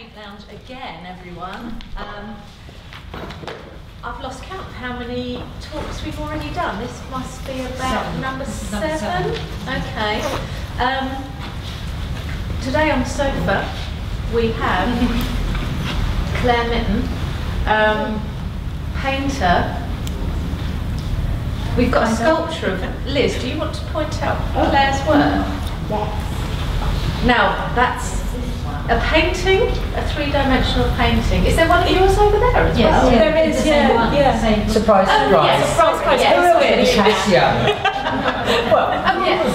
Paint Lounge again, everyone. Um, I've lost count of how many talks we've already done. This must be about Seven. number is number seven. seven. Okay. Um, today on the sofa we have Clare Mitten, um, painter. We've got a sculpture of Liz. Do you want to point out Clare's work? Yes. Now, that's a painting, a three-dimensional painting. Is there one of yours over there as Yes, well? yeah, there is, the same yeah, one, yeah. same- Surprise, Oh, surprise. yes, Surprise, surprise. yes, Who are we? yes. This young. Oh, yes.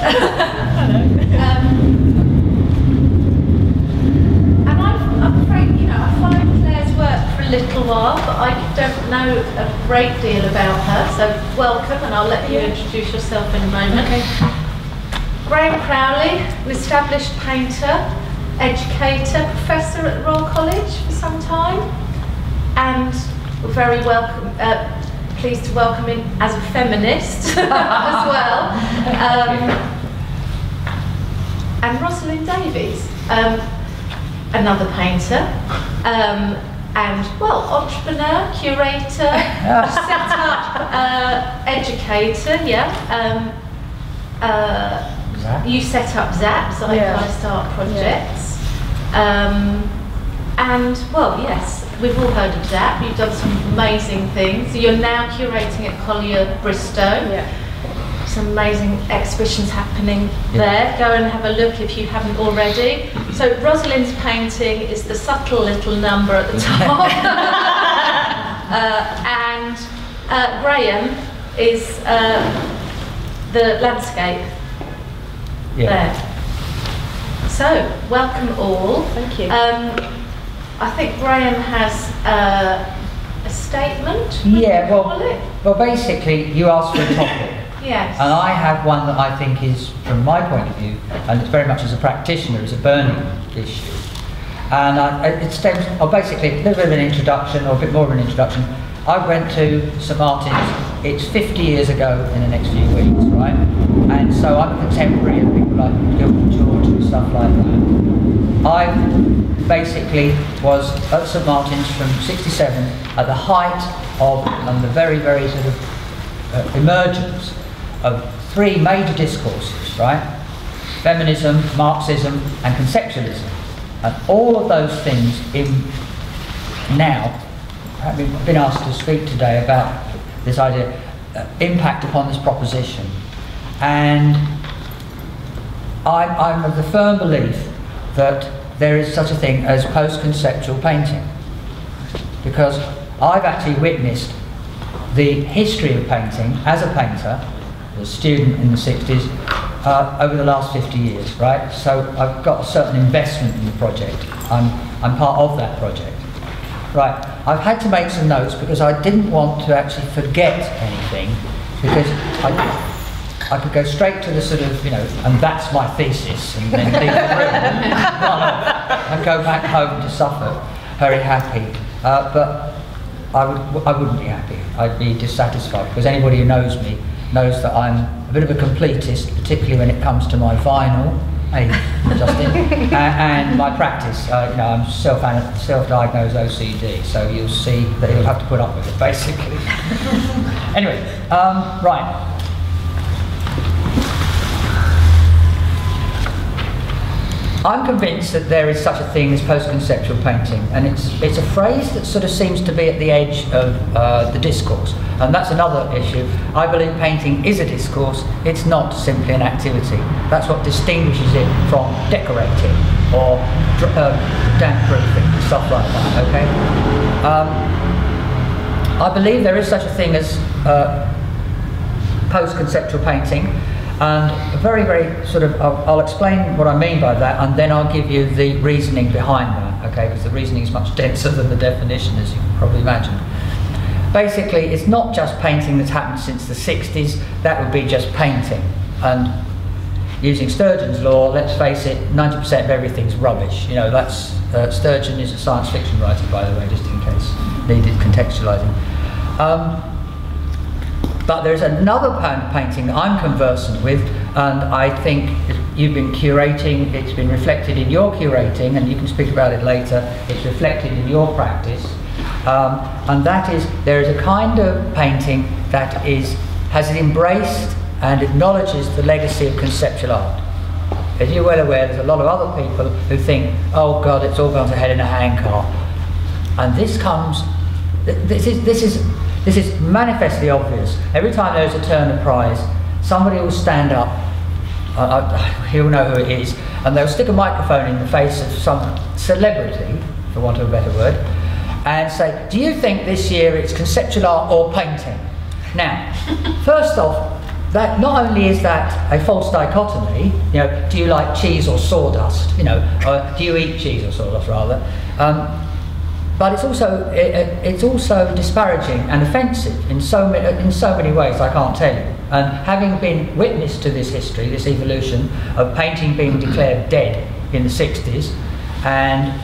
Um, and I'm, I'm afraid, you know, I followed Clare's work for a little while, but I don't know a great deal about her. So welcome, and I'll let you introduce yourself in a moment. Graham Crowley, an established painter, educator, professor at the Royal College for some time, and we're very welcome, uh, pleased to welcome him as a feminist as well. Um, and Rosalind Davis, um, another painter, um, and well, entrepreneur, curator, set up, uh, educator, yeah. Um, uh, Zap. you set up ZAPs, I Yeah. I Start projects. Um, and well, yes, we've all heard of ZAP. You've done some amazing things. You're now curating at Collyer Bristow. Yeah. Some amazing exhibitions happening there. Go and have a look if you haven't already. So Rosalind's painting is the subtle little number at the top. uh, and uh, Graham is uh, the landscape Yeah. there. So, welcome all. Thank you. Um, I think Graham has uh, a statement. Yeah, you well, call it? well, basically, you asked for a topic. Yes. And I have one that I think is, from my point of view, and it's very much as a practitioner, is a burning issue. And I, it stems, or basically, a little bit of an introduction, or a bit more of an introduction. I went to St Martin's, it's 50 years ago in the next few weeks, right? And so I'm a contemporary of people like Gilbert George and stuff like that. I basically was at St Martin's from 67 at the height of, and the very, very sort of uh, emergence of three major discourses, right? Feminism, Marxism, and conceptualism. And all of those things in now, have been asked to speak today about this idea, uh, impact upon this proposition. And I, I'm of the firm belief that there is such a thing as post-conceptual painting. Because I've actually witnessed the history of painting as a painter, as a student in the 60s, uh, over the last 50 years, right? So I've got a certain investment in the project. I'm, I'm part of that project. Right, I've had to make some notes because I didn't want to actually forget anything because I, I could go straight to the sort of, you know, and that's my thesis, and then leave the room and go back home to Suffolk very happy. Uh, but I, would, I wouldn't be happy. I'd be dissatisfied because anybody who knows me knows that I'm a bit of a completist, particularly when it comes to my vinyl, hey, Justin, a- and my practice. Uh, you know, I'm self self-diagnosed OCD, so you'll see that you'll have to put up with it, basically. anyway, um, right. I'm convinced that there is such a thing as post-conceptual painting, and it's it's a phrase that sort of seems to be at the edge of uh, the discourse, and that's another issue. I believe painting is a discourse; it's not simply an activity. That's what distinguishes it from decorating or uh, damp proofing and stuff like that. Okay. Um, I believe there is such a thing as uh, post-conceptual painting and very very sort of I'll, I'll explain what I mean by that and then I'll give you the reasoning behind that okay? Because the reasoning is much denser than the definition as you can probably imagine. Basically it's not just painting that's happened since the 60s that would be just painting. And using Sturgeon's law let's face it 90% of everything's rubbish. You know that's uh, Sturgeon is a science fiction writer by the way just in case needed contextualizing. Um, but there's another pa- painting I'm conversant with, And I think you've been curating, it's been reflected in your curating, and you can speak about it later, it's reflected in your practice. Um, and that is, there is a kind of painting that is, has embraced and acknowledges the legacy of conceptual art. As you're well aware, there's a lot of other people who think, oh God, it's all gone to hell in a handcart. And this comes, this is, this is, this is manifestly obvious. Every time there's a Turner Prize, somebody will stand up, uh, uh, he'll know who it is, and they'll stick a microphone in the face of some celebrity, for want of a better word, and say, do you think this year it's conceptual art or painting? Now, first off, that not only is that a false dichotomy, you know, do you like cheese or sawdust? You know, or do you eat cheese or sawdust rather? Um, but it's also it, it's also disparaging and offensive in so many in so many ways I can't tell you. And having been witness to this history, this evolution of painting being declared dead in the 60s and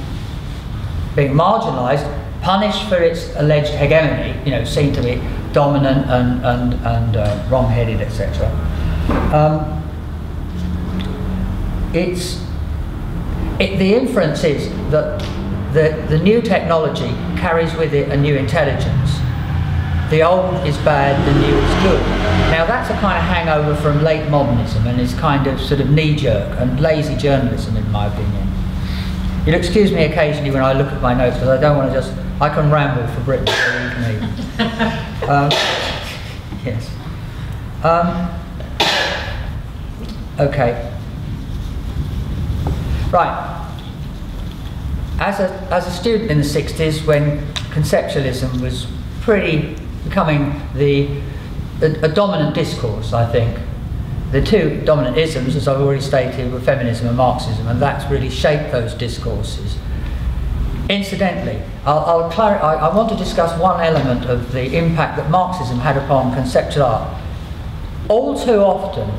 being marginalised, punished for its alleged hegemony, you know, seen to be dominant and, and, and uh, wrong-headed, etc. Um, it's, it, the inference is that the, the new technology carries with it a new intelligence. The old is bad, the new is good. Now that's a kind of hangover from late modernism and is kind of sort of knee-jerk and lazy journalism in my opinion. You'll excuse me occasionally when I look at my notes because I don't want to just, I can ramble for Britain, believe me. um, yes. Um, okay. Right. As a, as a student in the 60s when conceptualism was pretty becoming the, a, a dominant discourse, I think, the two dominant isms, as I've already stated, were feminism and Marxism, and that's really shaped those discourses. Incidentally, I'll, I'll I, I want to discuss one element of the impact that Marxism had upon conceptual art. All too often,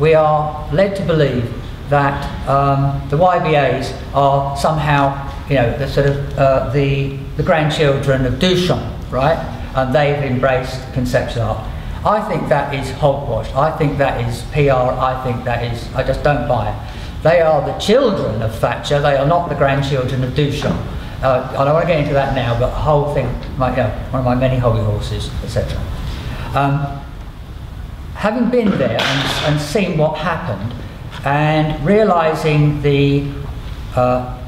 we are led to believe that um, the YBAs are somehow, you know, the sort of uh, the, the grandchildren of Duchamp, right? And they've embraced conceptual art. I think that is hogwash. I think that is PR. I think that is, I just don't buy it. They are the children of Thatcher. They are not the grandchildren of Duchamp. Uh, I don't want to get into that now, but the whole thing, my, you know, one of my many hobby horses, etc. Um, having been there and, and seen what happened, and realizing the uh,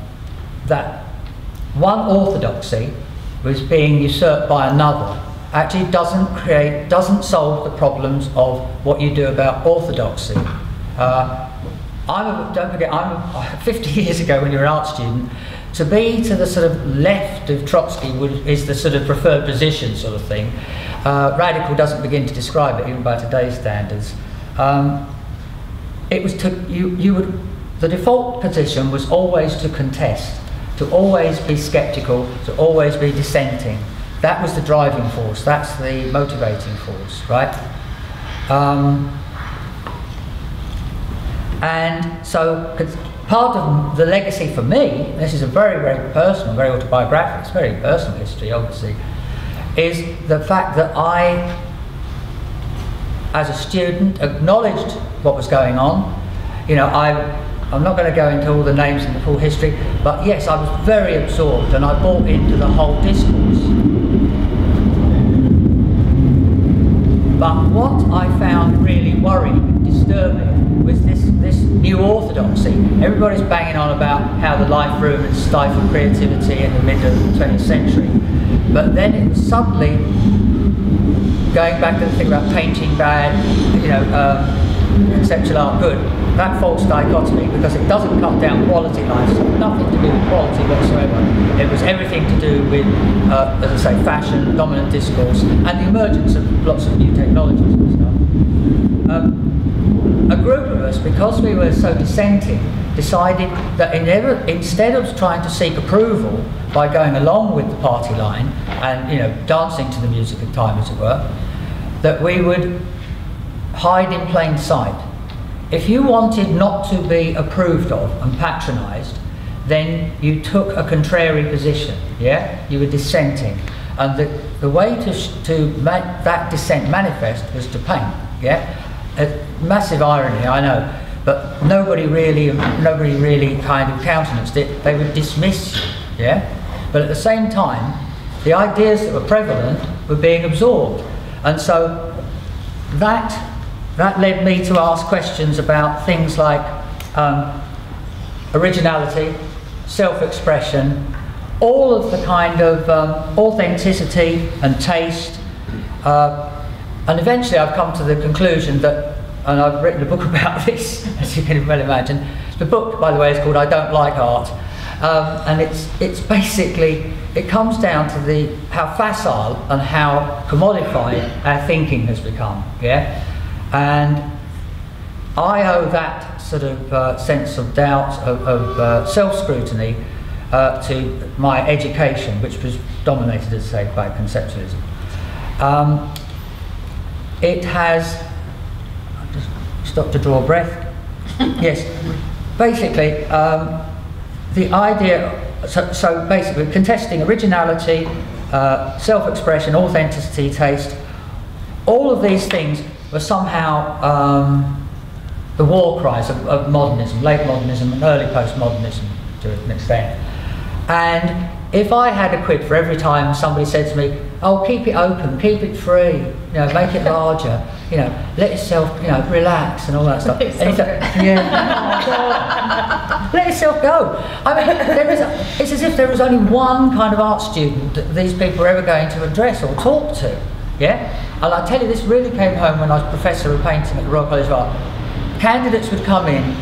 that one orthodoxy was being usurped by another actually doesn't create, doesn't solve the problems of what you do about orthodoxy. Uh, I'm a, don't forget, I'm a, 50 years ago when you were an art student, to be to the sort of left of Trotsky would, is the sort of preferred position sort of thing. Uh, radical doesn't begin to describe it even by today's standards. Um, it was to, you, you would, the default position was always to contest, to always be skeptical, to always be dissenting. That was the driving force, that's the motivating force, right? Um, and so part of the legacy for me, this is a very, very personal, very autobiographical, it's very personal history, obviously, is the fact that I, as a student, acknowledged what was going on. You know, I, I'm not going to go into all the names and the full history, but yes, I was very absorbed and I bought into the whole discourse. But what I found really worrying and disturbing was this, this new orthodoxy. Everybody's banging on about how the life room had stifled creativity in the mid 20th century. But then it was suddenly going back to the thing about painting bad, you know, um, conceptual art good that false dichotomy because it doesn't cut down quality lines, nothing to do with quality whatsoever. It was everything to do with, uh, as I say, fashion, dominant discourse, and the emergence of lots of new technologies and stuff. Um, a group of us, because we were so dissenting, decided that instead of trying to seek approval by going along with the party line and you know dancing to the music of time, as it were, that we would hide in plain sight if you wanted not to be approved of and patronised, then you took a contrary position, yeah? You were dissenting. And the, the way to, to make that dissent manifest was to paint, yeah? a massive irony, I know, but nobody really, nobody really kind of countenanced it. They would dismiss you, yeah? But at the same time, the ideas that were prevalent were being absorbed. And so that, that led me to ask questions about things like um, originality, self-expression, all of the kind of um, authenticity and taste. Uh, and eventually I've come to the conclusion that, and I've written a book about this, as you can well imagine. The book, by the way, is called I Don't Like Art. Um, and it's, it's basically, it comes down to the, how facile and how commodified our thinking has become, yeah? And I owe that sort of uh, sense of doubt, of, of uh, self-scrutiny, uh, to my education, which was dominated, as I say, by conceptualism. Um, it has, I'll just stop to draw breath. yes, basically, um, the idea, so, so, basically contesting originality, uh, self-expression, authenticity, taste, all of these things were somehow um, the war cries of, of, modernism, late modernism and early postmodernism to an extent. And if I had a quid for every time somebody said to me, oh, keep it open, keep it free, you know, make it larger, you know, let yourself, you know, relax and all that stuff. And like, yeah, let yourself go. I mean, there is a, it's as if there was only one kind of art student that these people are ever going to address or talk to. Yeah? And I tell you, this really came home when I was professor of painting at the Royal College of Art. Candidates would come in,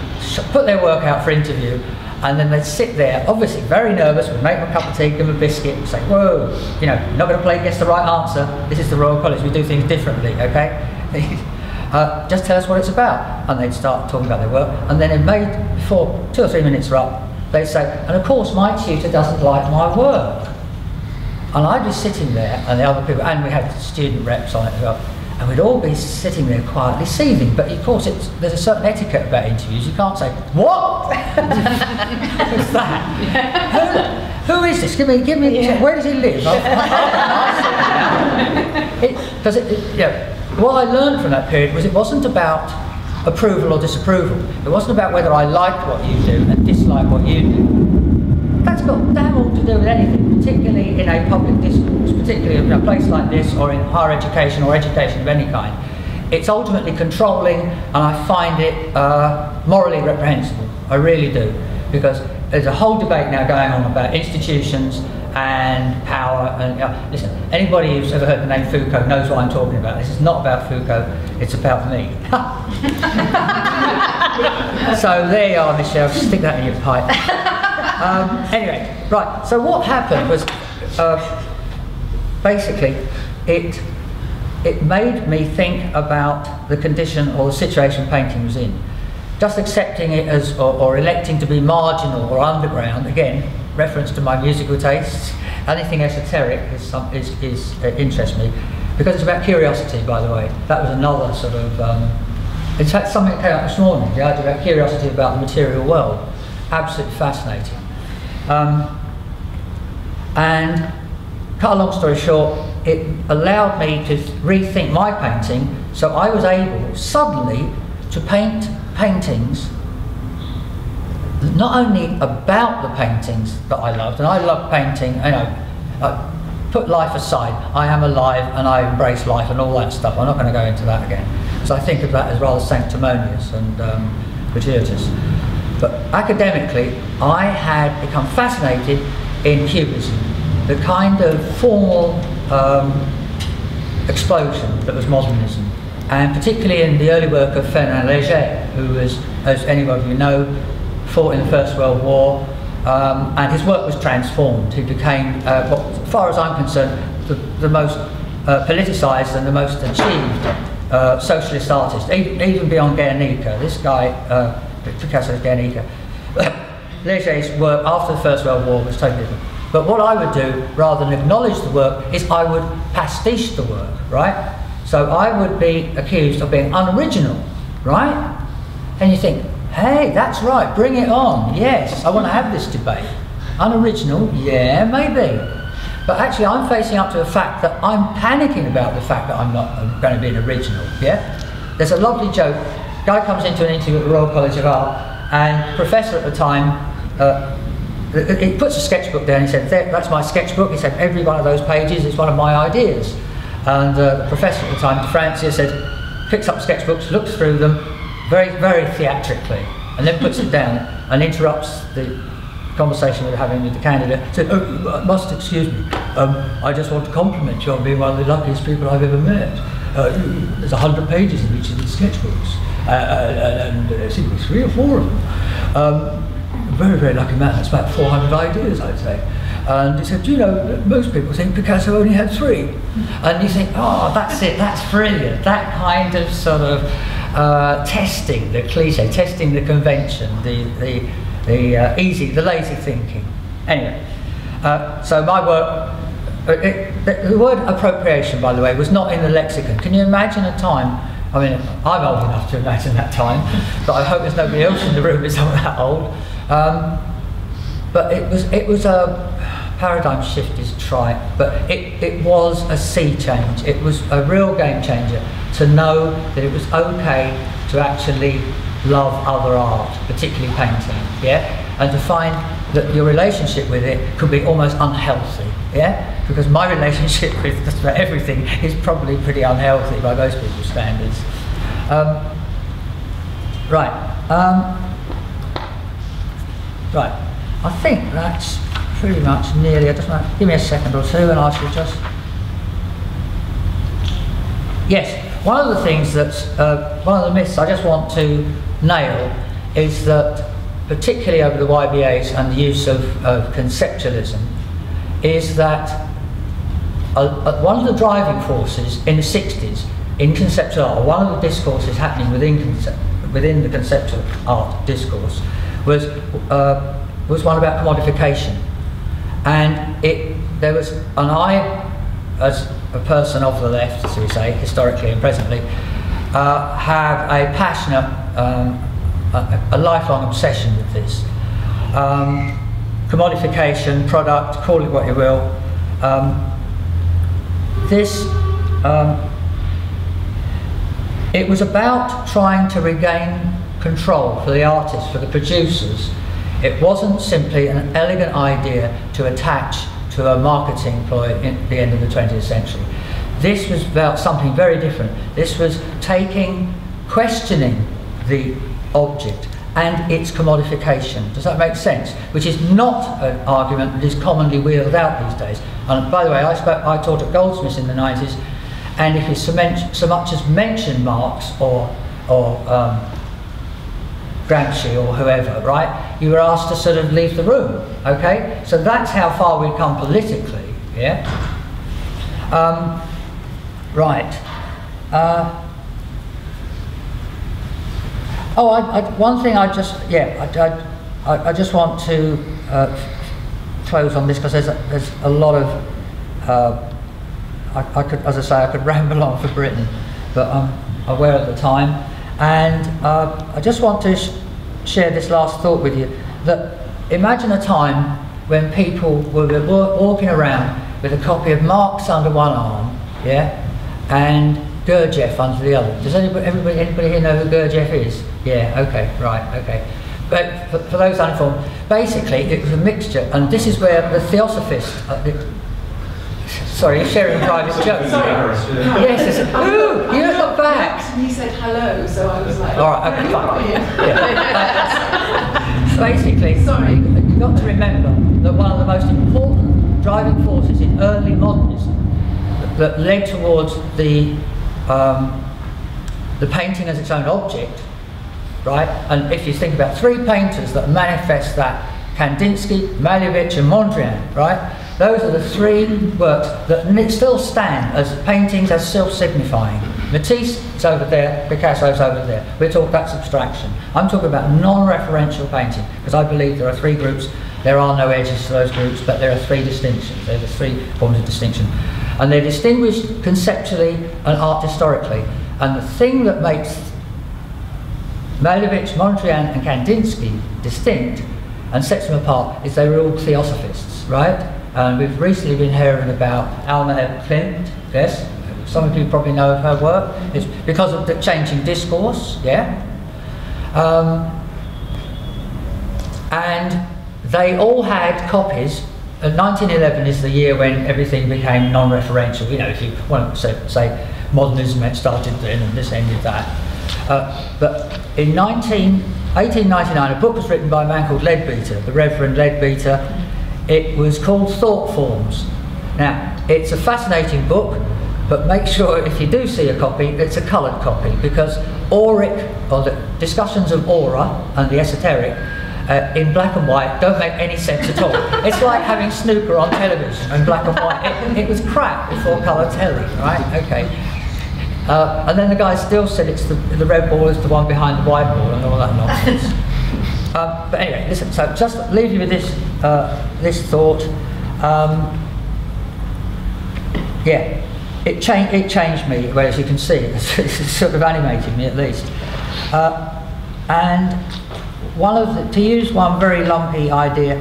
put their work out for interview, and then they'd sit there, obviously very nervous, would make them a cup of tea, give them a biscuit, and say, whoa, you know, not going to play guess the right answer. This is the Royal College, we do things differently, okay? uh, just tell us what it's about. And they'd start talking about their work. And then in May, before two or three minutes are up, they'd say, and of course my tutor doesn't like my work. And I'd be sitting there, and the other people, and we had student reps on it as well, and we'd all be sitting there quietly seething. But of course, there's a certain etiquette about interviews. You can't say, What? What's that? who, who is this? Give me, give me, yeah. where does he live? Because it, it, know, what I learned from that period was it wasn't about approval or disapproval. It wasn't about whether I liked what you do and disliked what you do. That's got damn all to do with anything, particularly in a public discourse, particularly in a place like this or in higher education or education of any kind. It's ultimately controlling and I find it uh, morally reprehensible. I really do. Because there's a whole debate now going on about institutions and power. And know, listen, anybody who's ever heard the name Foucault knows what I'm talking about. This is not about Foucault, it's about me. so there you are, Michelle, stick that in your pipe. Um, anyway, right, so what happened was uh, basically it, it made me think about the condition or the situation painting was in. Just accepting it as, or, or electing to be marginal or underground, again, reference to my musical tastes. Anything esoteric is, some, is, is uh, interests me because it's about curiosity. By the way, that was another sort of. Um, in fact, something that came up this morning. The idea about curiosity about the material world, absolutely fascinating. Um, and cut a long story short, it allowed me to rethink my painting. So I was able suddenly to paint paintings not only about the paintings that I loved, and I love painting, you know, uh, put life aside, I am alive and I embrace life and all that stuff. I'm not going to go into that again. So I think of that as rather sanctimonious and um, gratuitous. But academically, I had become fascinated in Cubism, the kind of formal um, explosion that was modernism, and particularly in the early work of Fernand Léger, who was, as any of you know, fought in the First World War, um, and his work was transformed. He became, uh, as far as I'm concerned, the, the most uh, politicised and the most achieved uh, socialist artist, even, even beyond Guernica. This guy, uh, Picasso's Guernica, Leger's work after the First World War was totally different. But what I would do, rather than acknowledge the work, is I would pastiche the work, right? So I would be accused of being unoriginal, right? And you think, Hey, that's right, bring it on. Yes, I want to have this debate. Unoriginal? Yeah, maybe. But actually, I'm facing up to the fact that I'm panicking about the fact that I'm not uh, going to be an original. Yeah? there's a lovely joke. Guy comes into an interview at the Royal College of Art, and professor at the time, uh, he puts a sketchbook down. he said, that's my sketchbook. He said, every one of those pages is one of my ideas. And uh, the professor at the time, Francia, said, picks up sketchbooks, looks through them, very, very theatrically, and then puts it down and interrupts the conversation we were having with the candidate. Said, oh, must excuse me, um, I just want to compliment you on being one of the luckiest people I've ever met. Uh, there's a hundred pages in each of these sketchbooks, uh, uh and there seem to be three or four of them. Um, very, very lucky man. That's about 400 ideas, I'd say. And he said, you know, most people think Picasso only had three. And you think, oh, that's it, that's brilliant. That kind of sort of uh, testing the cliche, testing the convention, the, the, the uh, easy, the lazy thinking. Anyway, uh, so my work, uh, the, the word appropriation, by the way, was not in the lexicon. Can you imagine a time I mean, I'm old enough to imagine that time, but I hope there's nobody else in the room who's that old. Um, but it was it was a paradigm shift is try, but it, it was a sea change. It was a real game changer to know that it was okay to actually love other art, particularly painting, yeah, and to find that your relationship with it could be almost unhealthy, yeah, because my relationship with just about everything is probably pretty unhealthy by most people's standards. Um, right. Um, Right, I think that's pretty much nearly, I just want give me a second or two and I shall just... Yes, one of the things that's, uh, one of the myths I just want to nail is that, particularly over the YBAs and the use of, of conceptualism, is that uh, one of the driving forces in the 60s in conceptual art, one of the discourses happening within, within the conceptual art discourse, was, uh, was one about commodification. And it, there was, and I, as a person of the left, as we say, historically and presently, uh, have a passionate, um, a, a, lifelong obsession with this. Um, commodification, product, call it what you will. Um, this, um, it was about trying to regain control for the artists, for the producers. It wasn't simply an elegant idea to attach to a marketing ploy at the end of the 20th century. This was about something very different. This was taking, questioning the object and its commodification. Does that make sense? Which is not an argument that is commonly wheeled out these days. And by the way, I, spoke, I taught at Goldsmiths in the 90s, and if you so, much as mention Marx or, or um, Gramsci or whoever, right? You were asked to sort of leave the room, okay? So that's how far we've come politically, yeah? Um, right. Uh, oh, I, I, one thing I just, yeah, I, I, I just want to uh, close on this because there's, a, there's a lot of, uh, I, I could, as I say, I could ramble on for Britain, but I'm aware of the time. And uh, I just want to sh share this last thought with you that imagine a time when people were walking around with a copy of Marx under one arm, yeah, and Gurdjieff under the other. Does anybody, everybody, anybody here know who Gurdjieff is? Yeah, okay, right, okay. But for, for those uninformed, basically it was a mixture, and this is where the theosophist, uh, the, Sorry, sharing private jokes. Yes, it's, ooh, you look back. He said hello, so I was like, all right, okay, fine. Yeah. Basically, sorry, you've got to remember that one of the most important driving forces in early modernism that led towards the um, the painting as its own object, right? And if you think about three painters that manifest that, Kandinsky, Malevich and Mondrian, right? Those are the three works that still stand as paintings as self-signifying. Matisse is over there, Picasso is over there. We're talking that's abstraction. I'm talking about non-referential painting because I believe there are three groups. There are no edges to those groups, but there are three distinctions. There are three forms of distinction. And they're distinguished conceptually and art historically. And the thing that makes Malevich, Mondrian and Kandinsky distinct and sets them apart is they were all theosophists, right? And we've recently been hearing about Alma Klimt, yes, Some of you probably know of her work. It's because of the changing discourse, yeah? Um, and they all had copies. And 1911 is the year when everything became non-referential. You know, if you want to say, modernism started then and this ended that. Uh, but in 19, 1899, a book was written by a man called Leadbeater, the Reverend Leadbeater. It was called Thought Forms. Now, it's a fascinating book, but make sure if you do see a copy, it's a coloured copy because auric, or the discussions of aura and the esoteric, uh, in black and white don't make any sense at all. it's like having snooker on television in black and white. It, it was crap before colour telly, right? Okay. Uh, and then the guy still said it's the, the red ball is the one behind the white ball and all that nonsense. um, but anyway, listen, so just leave you with this, uh, this thought. Um, yeah, it, cha- it changed me, well, as you can see, it sort of animated me at least. Uh, and one of the, to use one very lumpy idea,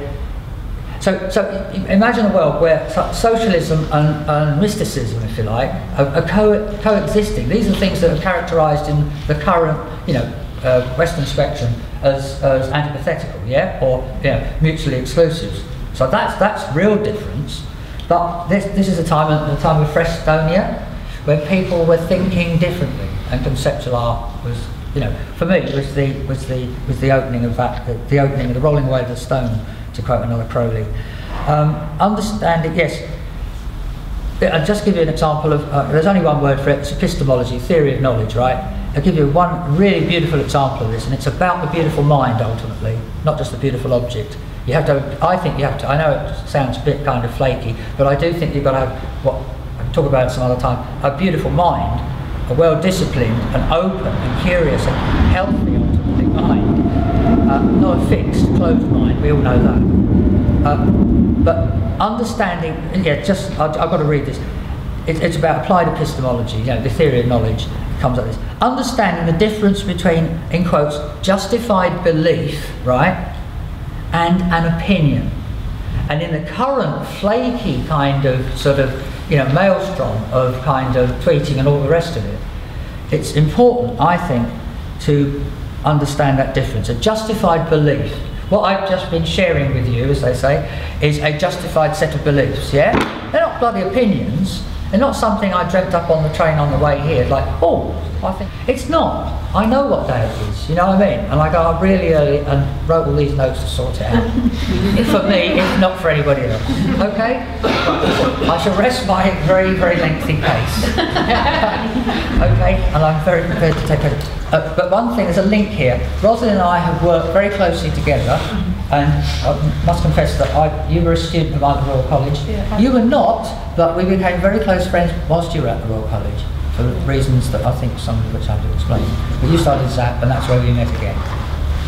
so, so imagine a world where socialism and, and mysticism, if you like, are, are co- coexisting. These are things that are characterised in the current, you know, uh, Western spectrum as, as antithetical, yeah, or you know, mutually exclusive. So that's that's real difference. But this, this is a time, a time of Frestonia, when people were thinking differently, and conceptual art was, you know, for me was the was the was the opening of that, the, the opening of the rolling away of the stone, to quote another Crowley. Um, understanding, yes. I'll just give you an example of. Uh, there's only one word for it. It's epistemology, theory of knowledge, right? I'll give you one really beautiful example of this, and it's about the beautiful mind ultimately, not just the beautiful object. You have to, I think you have to, I know it sounds a bit kind of flaky, but I do think you've got to have what, I can talk about it some other time, a beautiful mind, a well disciplined and open and curious and healthy ultimately mind, uh, not a fixed, closed mind, we all know that. Uh, but understanding, yeah, just, I, I've got to read this. It, it's about applied epistemology, you know, the theory of knowledge comes like this. Understanding the difference between, in quotes, justified belief, right? and an opinion. And in the current flaky kind of sort of, you know, maelstrom of kind of tweeting and all the rest of it, it's important, I think, to understand that difference. A justified belief, what I've just been sharing with you, as they say, is a justified set of beliefs, yeah? They're not bloody opinions, they're not something I dreamt up on the train on the way here, like, oh, I think it's not. I know what day it is, you know what I mean? And I go up really early and wrote all these notes to sort it out. for me, if not for anybody else. Okay? I shall rest my very, very lengthy pace. okay? And I'm very prepared to take it. Uh, but one thing, there's a link here. Rosalind and I have worked very closely together and I must confess that I, you were a student of the Royal College. Yeah. You were not, but we became very close friends whilst you were at the Royal College for reasons that I think some of which I have to explain. But you started ZAP and that's where we met again.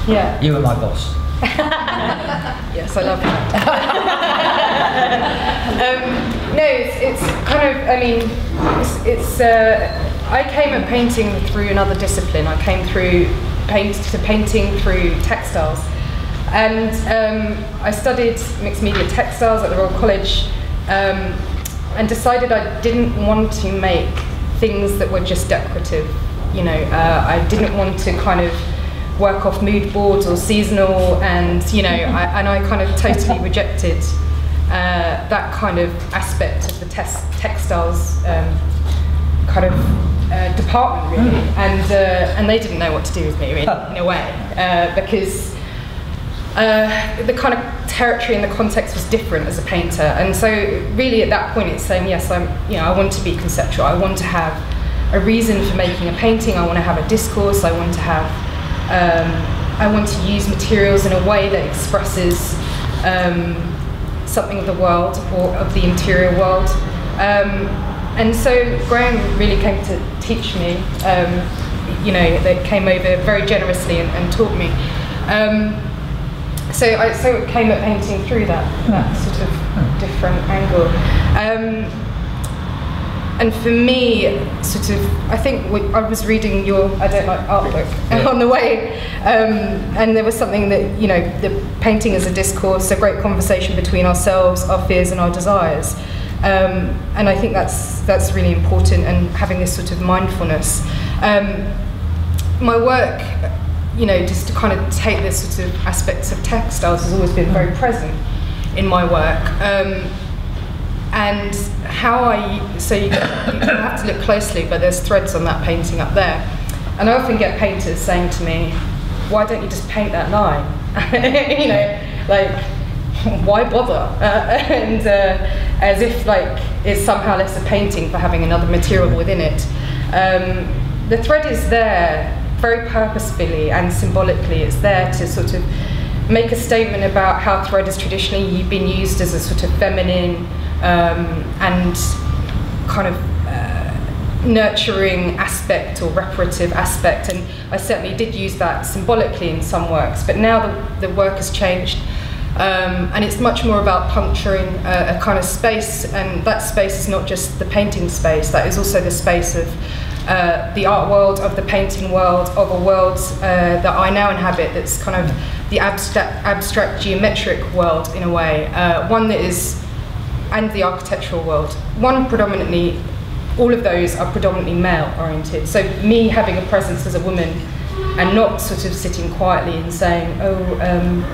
Yeah. You were my boss. yes, I love that. um, no, it's, it's, kind of, I mean, it's, it's uh, I came at painting through another discipline. I came through paint to painting through textiles. And um, I studied mixed media textiles at the Royal College um, and decided I didn't want to make things that were just decorative. You know, uh, I didn't want to kind of work off mood boards or seasonal, and you know, I, and I kind of totally rejected uh, that kind of aspect of the textiles um, kind of uh, department, really. Mm. And uh, and they didn't know what to do with me, really, in a way, uh, because uh, the kind of territory and the context was different as a painter. And so really at that point it's saying, yes, I'm, you know, I want to be conceptual. I want to have a reason for making a painting. I want to have a discourse. I want to have, um, I want to use materials in a way that expresses um, something of the world or of the interior world. Um, and so Graham really came to teach me, um, you know, they came over very generously and, and taught me. Um, so I so it came at painting through that, that sort of hmm. different angle. Um, and for me, sort of, I think we, I was reading your I don't like art book yeah. on the way, um, and there was something that you know, the painting is a discourse, a great conversation between ourselves, our fears, and our desires. Um, and I think that's that's really important and having this sort of mindfulness. Um, my work, you know, just to kind of take this sort of aspects of textiles has always been very present in my work. Um, and how I, so you, you have to look closely, but there's threads on that painting up there. And I often get painters saying to me, why don't you just paint that line? you know, like, why bother? Uh, and uh, as if like it's somehow less a painting for having another material within it. Um, the thread is there very purposefully and symbolically. It's there to sort of make a statement about how thread has traditionally been used as a sort of feminine um, and kind of uh, nurturing aspect or reparative aspect. And I certainly did use that symbolically in some works, but now the, the work has changed. Um, and it's much more about puncturing a, a, kind of space, and that space is not just the painting space, that is also the space of uh, the art world, of the painting world, of a world uh, that I now inhabit that's kind of the abstract, abstract geometric world in a way, uh, one that is, and the architectural world. One predominantly, all of those are predominantly male oriented. So me having a presence as a woman and not sort of sitting quietly and saying, oh, um,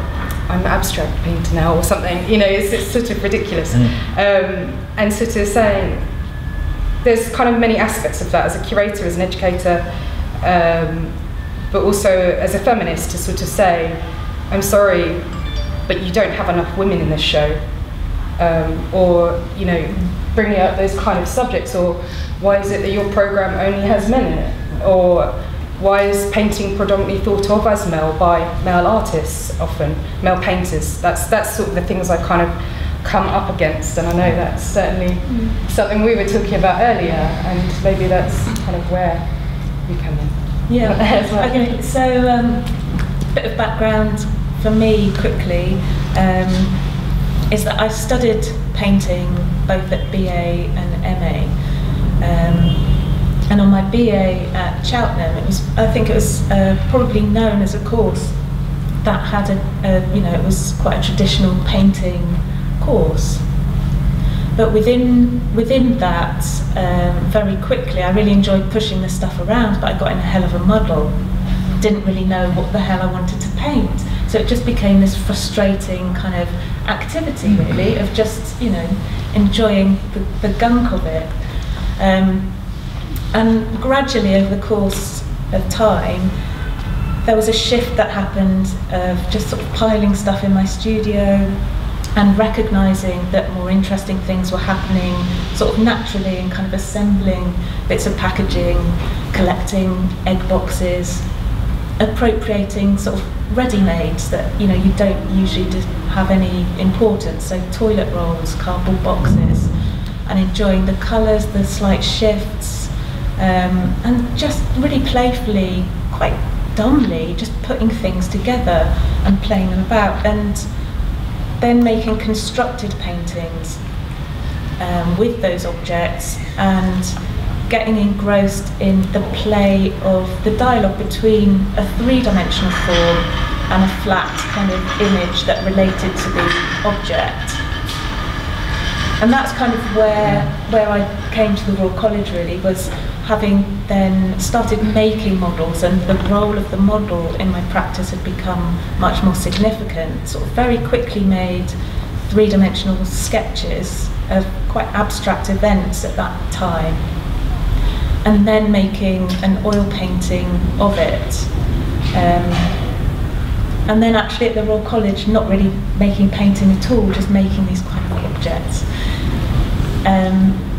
I'm an abstract painter now or something, you know, it's, it's sort of ridiculous. Mm. Um, and sort of saying, there's kind of many aspects of that as a curator, as an educator, um, but also as a feminist to sort of say, I'm sorry, but you don't have enough women in this show. Um, or, you know, bringing up those kind of subjects, or why is it that your program only has men in it? Or why is painting predominantly thought of as male by male artists often, male painters? That's, that's sort of the things I kind of come up against, and I know that's certainly mm. something we were talking about earlier, and maybe that's kind of where we come in. Yeah. well. Okay. So, um, bit of background for me quickly um, is that I studied painting both at BA and MA. Um, and on my BA at Cheltenham, it was I think it was uh, probably known as a course that had a, a you know it was quite a traditional painting course. But within within that, um, very quickly, I really enjoyed pushing this stuff around, but I got in a hell of a muddle. Didn't really know what the hell I wanted to paint. So it just became this frustrating kind of activity, mm. really, of just, you know, enjoying the, the gunk of it. Um, and gradually, over the course of time, there was a shift that happened of just sort of piling stuff in my studio, and recognizing that more interesting things were happening sort of naturally and kind of assembling bits of packaging, collecting egg boxes, appropriating sort of ready-mades that you know you don't usually have any importance, so toilet rolls, cardboard boxes, and enjoying the colours, the slight shifts, um, and just really playfully, quite dumbly, just putting things together and playing them about. And then making constructed paintings um, with those objects and getting engrossed in the play of the dialogue between a three-dimensional form and a flat kind of image that related to the object. And that's kind of where where I came to the Royal College really was having then started making models and the role of the model in my practice had become much more significant, sort of very quickly made three-dimensional sketches of quite abstract events at that time and then making an oil painting of it. Um, and then actually at the Royal College not really making painting at all, just making these kind of objects. Um,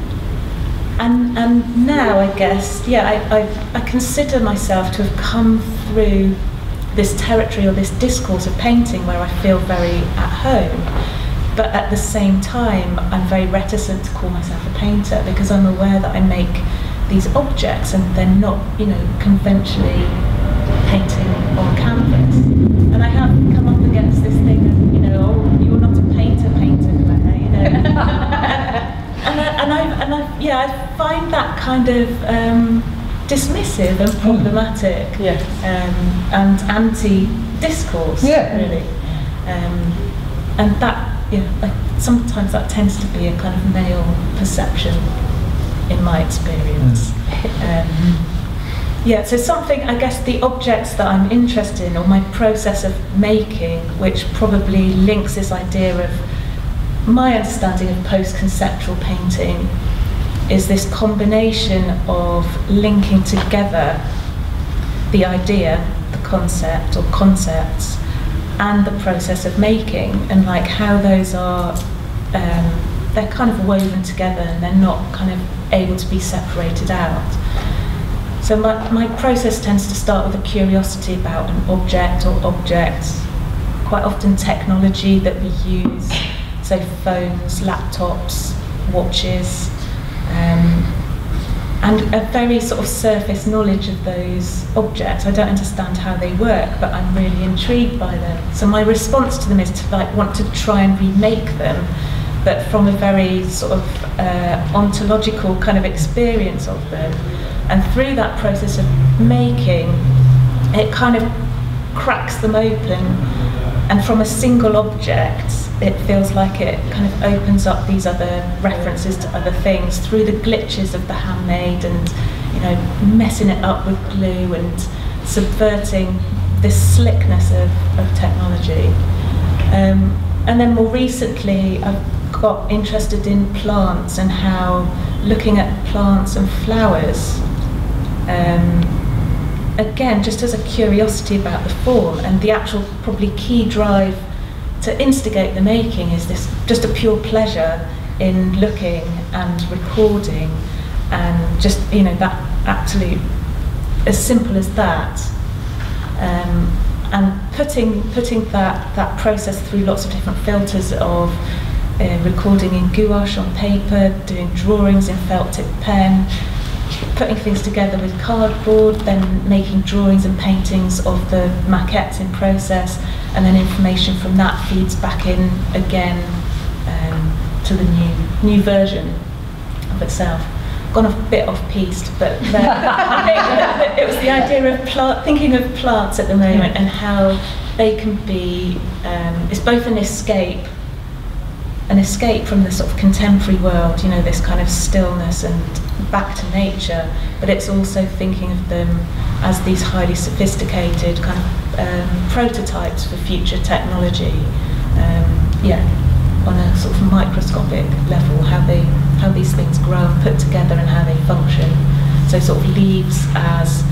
and and now I guess yeah I, I, I consider myself to have come through this territory or this discourse of painting where I feel very at home. But at the same time I'm very reticent to call myself a painter because I'm aware that I make these objects and they're not you know conventionally painting on canvas. And I have come up against this thing of you know oh you're not a painter painter Clare you know and I, and I, and I, yeah, I find that kind of um, dismissive and hmm. problematic, mm. um, and anti-discourse, yeah. really. Um, and that yeah, like sometimes that tends to be a kind of male perception in my experience. Um, yeah, so something, I guess, the objects that I'm interested in, or my process of making, which probably links this idea of my understanding of post conceptual painting, is this combination of linking together the idea, the concept, or concepts, and the process of making, and like how those are. Um, they're kind of woven together and they're not kind of able to be separated out. So my, my process tends to start with a curiosity about an object or objects, quite often technology that we use, so phones, laptops, watches, um, and a very sort of surface knowledge of those objects. I don't understand how they work, but I'm really intrigued by them. So my response to them is to like want to try and remake them, but from a very sort of uh, ontological kind of experience of them. And through that process of making, it kind of cracks them open. And from a single object, it feels like it kind of opens up these other references to other things through the glitches of the handmade and, you know, messing it up with glue and subverting this slickness of, of technology. Um, and then more recently, I've got interested in plants and how looking at plants and flowers um, again, just as a curiosity about the form and the actual probably key drive to instigate the making is this just a pure pleasure in looking and recording and just you know that absolute as simple as that. Um, and putting putting that that process through lots of different filters of uh, recording in gouache on paper, doing drawings in felt tip pen, putting things together with cardboard, then making drawings and paintings of the maquettes in process, and then information from that feeds back in again um, to the new new version of itself. Gone a bit off piste, but it was the idea of plant, thinking of plants at the moment and how they can be. Um, it's both an escape an escape from the sort of contemporary world, you know, this kind of stillness and back to nature, but it's also thinking of them as these highly sophisticated kind of um, prototypes for future technology. Um, yeah, on a sort of microscopic level, how they how these things grow and put together and how they function. So sort of leaves as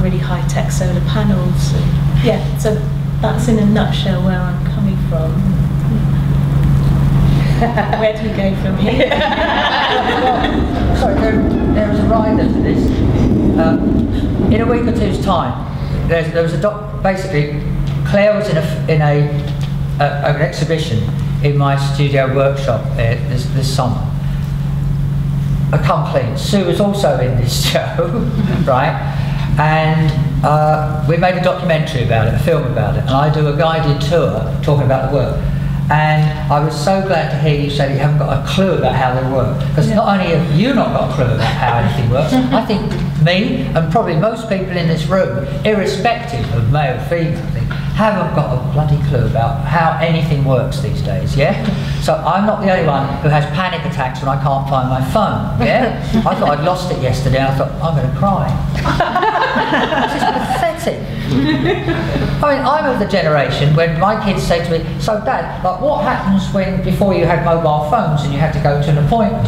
really high tech solar panels. And yeah, so that's in a nutshell where I'm coming from. Where do we go from here? Sorry, there, there was a rider to this. Um, in a week or two's time, there was a doc, basically, Clare was in a, in a, a, an exhibition in my studio workshop uh, this, this summer. I come. Sue was also in this show, right? And uh, we made a documentary about it, a film about it, and I do a guided tour talking about the work. And I was so glad to hear you say that you haven't got a clue about how they work. Because Yeah. not only have you not got a clue about how anything works, I think me and probably most people in this room, irrespective of male or female, I think, haven't got a bloody clue about how anything works these days, yeah? So I'm not the only one who has panic attacks when I can't find my phone, yeah? I thought I'd lost it yesterday and I thought, I'm going to cry. this is pathetic. I mean, I'm of the generation when my kids say to me, so dad, like what happens when, before you had mobile phones and you had to go to an appointment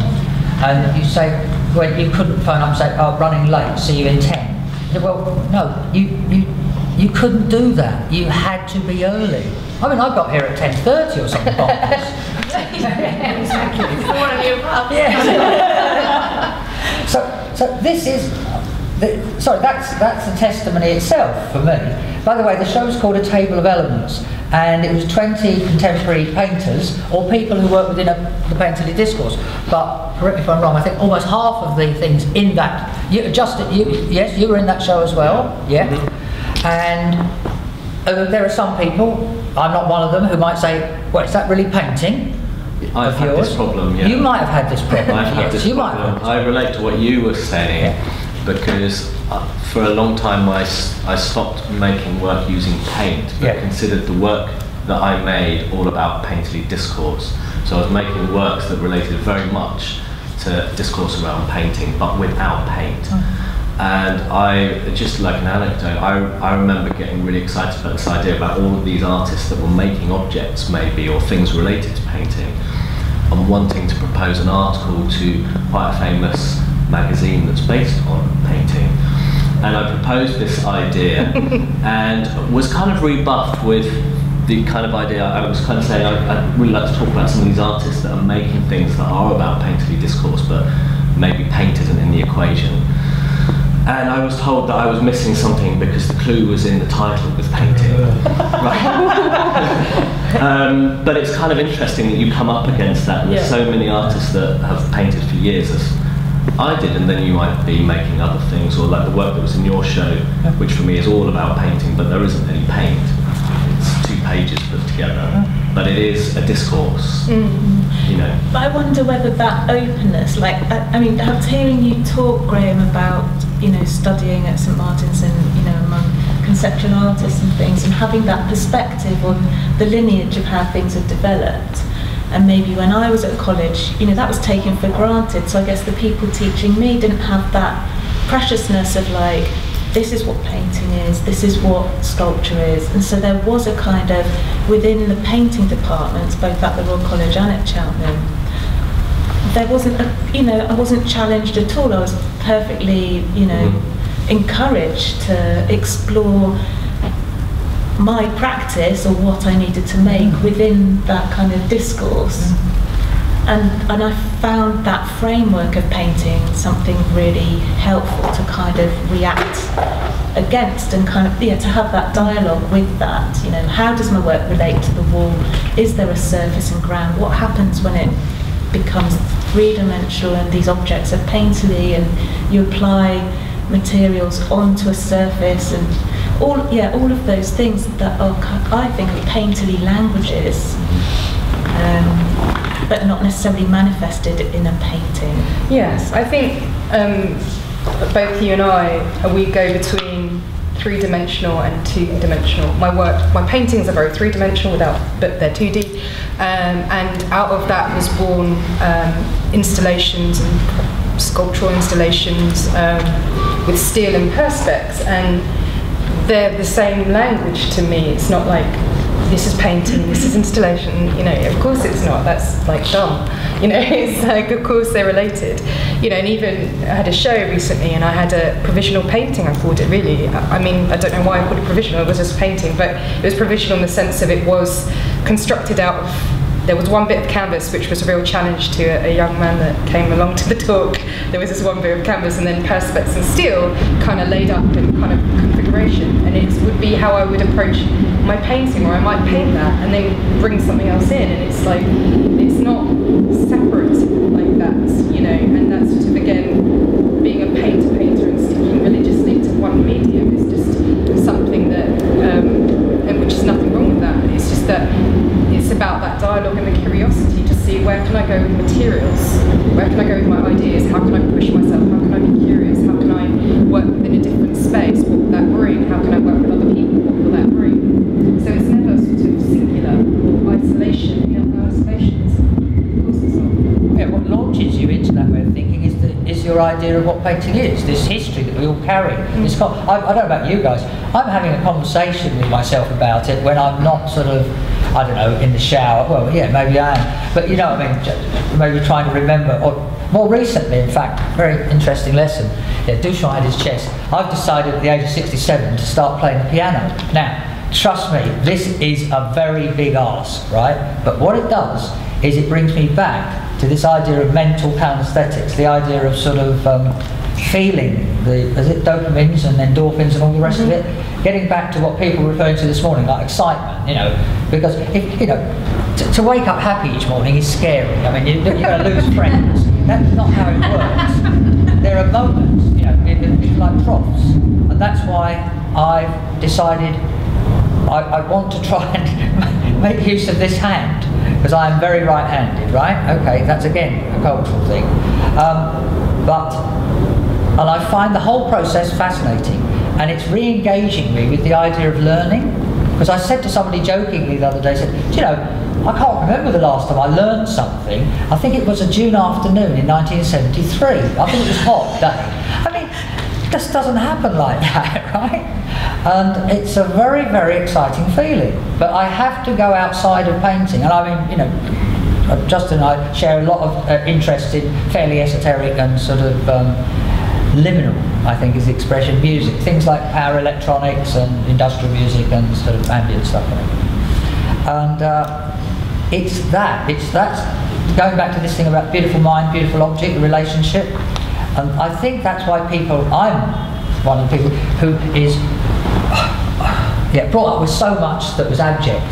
and you say, when you couldn't phone up and say, oh, running late, see you in 10. Well, no, you, you, you couldn't do that. You had to be early. I mean, I got here at 10.30 or something. exactly. For one of you above. Yeah. so, so this is, the, sorry, that's that's the testimony itself for me. By the way, the show show's called A Table of Elements, and it was 20 contemporary painters or people who work within a, the painterly discourse. But correct me if I'm wrong. I think almost half of the things in that, you, just you, yes, you were in that show as well, yeah. And uh, there are some people, I'm not one of them, who might say, well, is that really painting? I've had yours? this problem, yeah. You might have had this problem. I've had yes, this you might have. had I relate to what you were saying Yeah. Because uh, for a long time I, I stopped making work using paint but Yeah. considered the work that I made all about painterly discourse. So I was making works that related very much to discourse around painting, but without paint. And I, just like an anecdote, I, I remember getting really excited about this idea about all of these artists that were making objects, maybe, or things related to painting, and wanting to propose an article to quite a famous magazine that's based on painting. And I proposed this idea and was kind of rebuffed with the kind of idea I was kind of saying I, I'd really like to talk about some of these artists that are making things that are about painterly discourse, but maybe paint isn't in the equation. And I was told that I was missing something because the clue was in the title with painting. right. um, but it's kind of interesting that you come up against that. There's Yeah. so many artists that have painted for years as I did, and then you might be making other things, or like the work that was in your show, which for me is all about painting, but there isn't any paint. It's two pages put together, but it is a discourse. Mm-hmm. You know. But I wonder whether that openness, like, I, I mean, after hearing you talk, Graham, about, you know, studying at St Martin's and, you know, among conceptual artists and things, and having that perspective on the lineage of how things have developed. And maybe when I was at college, you know, that was taken for granted. So I guess the people teaching me didn't have that preciousness of like, this is what painting is, this is what sculpture is. And so there was a kind of, within the painting departments, both at the Royal College and at Cheltenham, there wasn't a, you know, I wasn't challenged at all. I was perfectly, you know, mm-hmm. encouraged to explore my practice or what I needed to make mm-hmm. within that kind of discourse. Mm-hmm. And, and I found that framework of painting something really helpful to kind of react against and kind of, yeah, to have that dialogue with that. You know, how does my work relate to the wall? Is there a surface and ground? What happens when it becomes three-dimensional and these objects are painterly and you apply materials onto a surface and all, yeah, all of those things that are, I think, are painterly languages. Um, but not necessarily manifested in a painting. Yes, I think um, both you and I, we go between three-dimensional and two-dimensional. My work, my paintings are very three-dimensional, without, but they're 2D. Um, and out of that was born um, installations and sculptural installations um, with steel and perspex, and they're the same language to me. It's not like this is painting, this is installation. You know, of course it's not. That's like dumb. You know, it's like of course they're related. You know, and even I had a show recently, and I had a provisional painting. I called it really. I mean, I don't know why I called it provisional. It was just painting, but it was provisional in the sense of it was constructed out of there was one bit of canvas which was a real challenge to a, a young man that came along to the talk. There was this one bit of canvas and then perspex and steel kind of laid up and kind of And it would be how I would approach my painting, or I might paint that and then bring something else in. And it's like, it's not separate like that, you know, and that's sort of again, being a painter painter and sticking religiously to one medium is just something that, um, and which is nothing wrong with that. It's just that it's about that dialogue and the curiosity to see where can I go with materials, where can I go with my ideas, how can I push myself, how can I be curious, how can I work within a different space, what will that bring, how can I work with other people, what will that bring. So it's never sort of singular or isolation, you know, isolation is, of course it's not. Yeah, what launches you into that way of thinking is, the, is your idea of what painting is, this history that we all carry. Mm. It's got, I, I don't know about you guys, I'm having a conversation with myself about it when I'm not sort of, I don't know, in the shower. Well, yeah, maybe I am. But you know what I mean? Maybe trying to remember, or more recently, in fact, very interesting lesson. Yeah, Duchamp had his chess. I've decided at the age of 67 to start playing the piano. Now, trust me, this is a very big ask, right? But what it does is it brings me back to this idea of mental kinesthetics, the idea of sort of um, feeling the, is it dopamines and endorphins and all the rest of it? Getting back to what people were referring to this morning, like excitement, you know, because if, you know, to, to wake up happy each morning is scary. I mean, you, you're going to lose friends. That's not how it works. There are moments, you know, like troughs, and that's why I've decided I, I want to try and make use of this hand because I am very right-handed, right? Okay, that's again a cultural thing. Um, but, and I find the whole process fascinating and it's re-engaging me with the idea of learning Because I said to somebody jokingly the other day, I said, "Do you know, I can't remember the last time I learned something. I think it was a June afternoon in 1973. I think it was hot day. I mean, this doesn't happen like that, right? And it's a very, very exciting feeling. But I have to go outside of painting. And I mean, you know, Justin and I share a lot of uh, interest in fairly esoteric and sort of um, liminal, I think is the expression, music. Things like power electronics and industrial music and sort of ambient stuff. And uh, it's that, it's that, going back to this thing about beautiful mind, beautiful object, the relationship. And I think that's why people, I'm one of the people who is yeah, brought up with so much that was abject.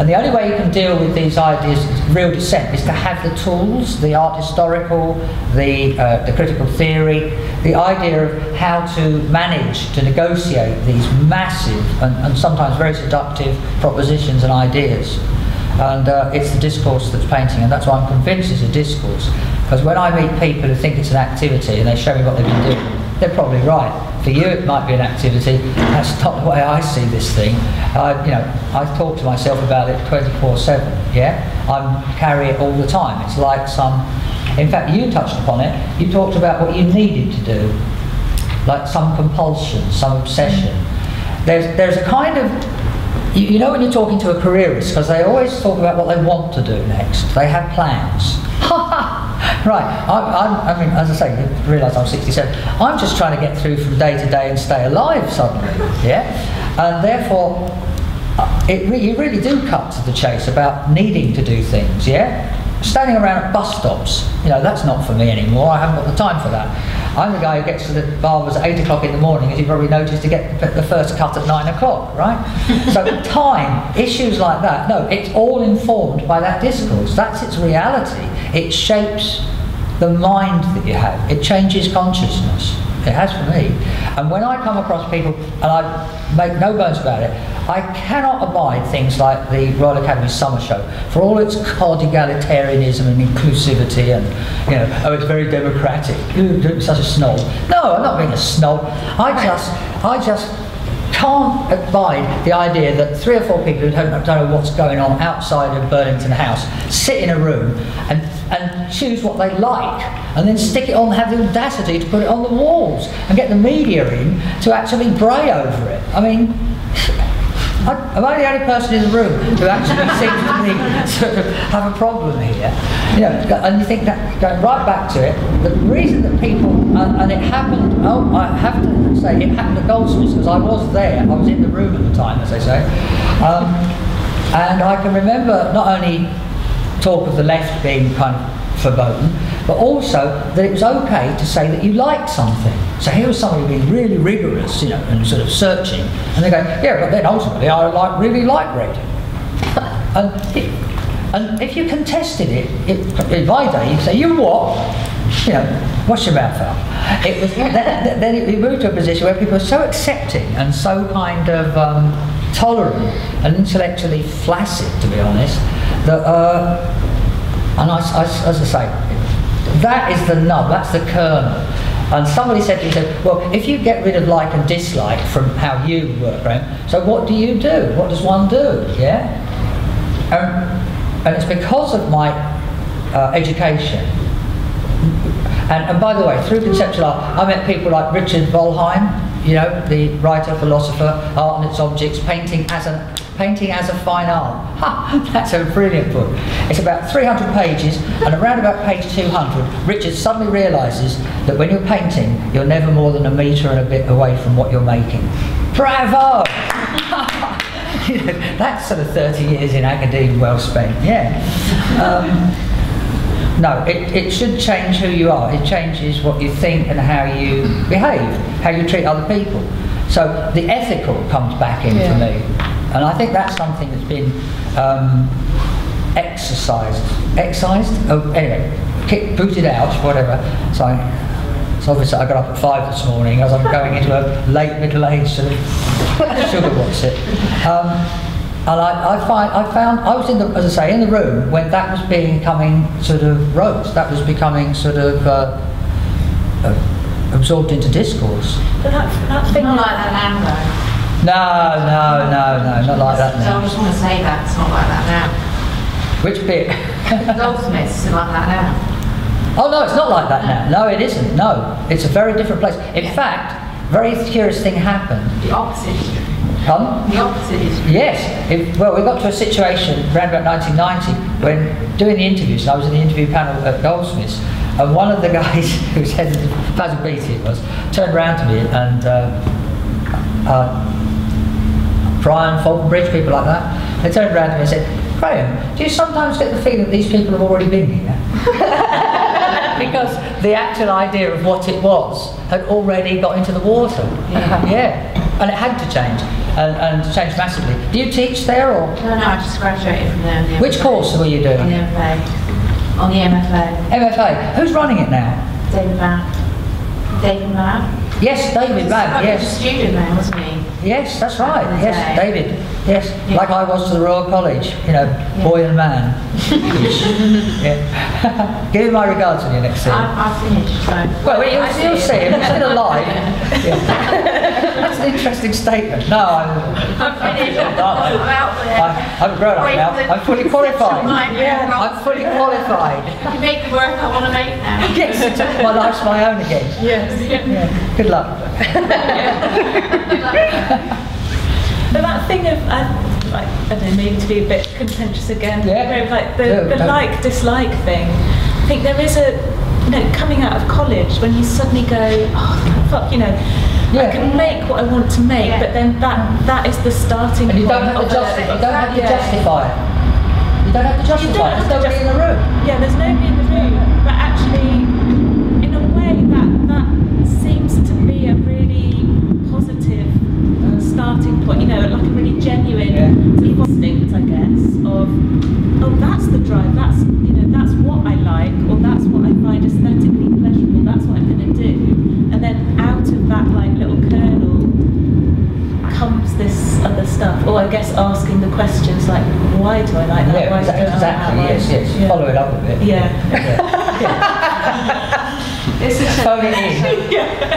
And the only way you can deal with these ideas real dissent is to have the tools, the art historical, the, uh, the critical theory, the idea of how to manage to negotiate these massive and, and sometimes very seductive propositions and ideas. And uh, it's the discourse that's painting, and that's why I'm convinced it's a discourse. Because when I meet people who think it's an activity and they show me what they've been doing, they're probably right. For you, it might be an activity. That's not the way I see this thing. I, you know, I talk to myself about it 24/7. Yeah, I carry it all the time. It's like some. In fact, you touched upon it. You talked about what you needed to do, like some compulsion, some obsession. There's there's a kind of you, you know when you're talking to a careerist because they always talk about what they want to do next. They have plans. right. I, I'm, I mean, as I say, you realise I'm 67. I'm just trying to get through from day to day and stay alive suddenly. Yeah. And therefore, uh, it re- you really do cut to the chase about needing to do things. Yeah. Standing around at bus stops, you know, that's not for me anymore. I haven't got the time for that. I'm the guy who gets to the barbers at 8 o'clock in the morning, as you probably noticed, to get the first cut at 9 o'clock, right? so time, issues like that, no, it's all informed by that discourse. That's its reality. It shapes the mind that you have. It changes consciousness. It has for me. And when I come across people, and I make no bones about it, I cannot abide things like the Royal Academy Summer Show for all its cod egalitarianism and inclusivity and, you know, oh, it's very democratic. You're such a snob. No, I'm not being a snob. I just, I just can't abide the idea that three or four people who don't, don't know what's going on outside of Burlington House sit in a room and and choose what they like and then stick it on have the audacity to put it on the walls and get the media in to actually bray over it. I mean, am I the only person in the room who actually seems to sort of have a problem here? You know, and you think that going right back to it, the reason that people and, and it happened. Oh, I have to say it happened at Goldsmiths because I was there. I was in the room at the time, as they say, um, and I can remember not only talk of the left being kind of verboten, but also that it was okay to say that you liked something. So here was somebody being really rigorous, you know, and sort of searching, and they go, yeah, but then ultimately I like really like reading. and, it, and if you contested it, it, in my day, you'd say, you what? You know, what's your mouth out? It was, then, then it moved to a position where people were so accepting and so kind of um, tolerant and intellectually flaccid, to be honest, that, uh, and I, I, as I say, that is the nub, that's the kernel. And somebody said to me, said, well, if you get rid of like and dislike from how you work, right, so what do you do? What does one do? Yeah? Um, and it's because of my uh, education. And, and by the way, through conceptual art, I met people like Richard Wollheim, you know, the writer, philosopher, art and its objects, painting as an painting as a fine art. Ha, that's a brilliant book. It's about 300 pages, and around about page 200, Richard suddenly realises that when you're painting, you're never more than a metre and a bit away from what you're making. Bravo! you know, that's sort of 30 years in academia well spent, yeah. Um, no, it, it should change who you are. It changes what you think and how you behave, how you treat other people. So the ethical comes back in yeah. for me. And I think that's something that's been um, exercised. Excised? Oh, anyway, kicked, booted out, whatever. So, I, so obviously I got up at five this morning as I'm going into a late middle age sort of sugar what's it. Um, and I, I, find, I found, I was in the, as I say, in the room when that was being becoming sort of wrote, that was becoming sort of uh, uh, absorbed into discourse. But that's, that's been Not like that Lambo. No, no, no, no, not like that now. So I just want to say that, it's not like that now. Which bit? now. Goldsmiths are like that now. oh no, it's not like that now. No, it isn't. No, it's a very different place. In Yeah. fact, very curious thing happened. The opposite is true. Pardon? The opposite is true. Yes. It, well, we got to a situation around about 1990 when doing the interviews, and I was in the interview panel at Goldsmiths, and one of the guys who was of Basil Beattie it was, turned around to me and uh, uh, Brian, Fulton Bridge, people like that, they turned around to me and said, Graham, do you sometimes get the feeling that these people have already been here? because the actual idea of what it was had already got into the water. Yeah. And it had to change, and, and changed massively. Do you teach there, or No, no, I just graduated from there. the which course were you On the doing? MFA. On the MFA. MFA. Who's running it now? David Matt. David Matt. Yes, David Mann. He was a Yes, student then, wasn't he? yes, that's right. Back in the Yes. David. Yes, Yeah. like I was to the Royal College. You know, boy and man. yeah. Give him my regards when you next see him. I, I finished, so. Well, you'll, you'll see him. He's still alive. Yeah. Yeah. That's an interesting statement. No, I'm, I'm finished. I'm I, out there. I, I'm grown up now. I'm fully qualified. Yeah. I'm fully qualified. You make the work I want to make now. Yes, my life's my own again. Yes. Yeah. Good luck. But that thing of, I, like, I don't know, maybe to be a bit contentious again, Yeah. where, like the, No, the don't. like dislike thing. I think there is a, you know, coming out of college when you suddenly go, oh fuck, you know, Yeah. I can make what I want to make, Yeah. but then that that is the starting And you don't point have to of a- justify. You don't have to justify it. You don't have to justify. it. There's to nobody in the room. Yeah, there's nobody in the room, but actually, in a way, that that seems to be a really positive starting point. You know, like a really genuine Yeah. instinct, I guess, of oh, that's the drive. That's you know, that's what I like, or that's what I find aesthetically pleasurable. That's what I'm going to do, and then out of that like little kernel comes this other stuff. Or I guess asking the questions like, why do I like that? Yeah, why exactly. do I exactly that? yes, yes. Yeah. Follow it up a bit. Yeah. Isn't Phone it, it in. isn't it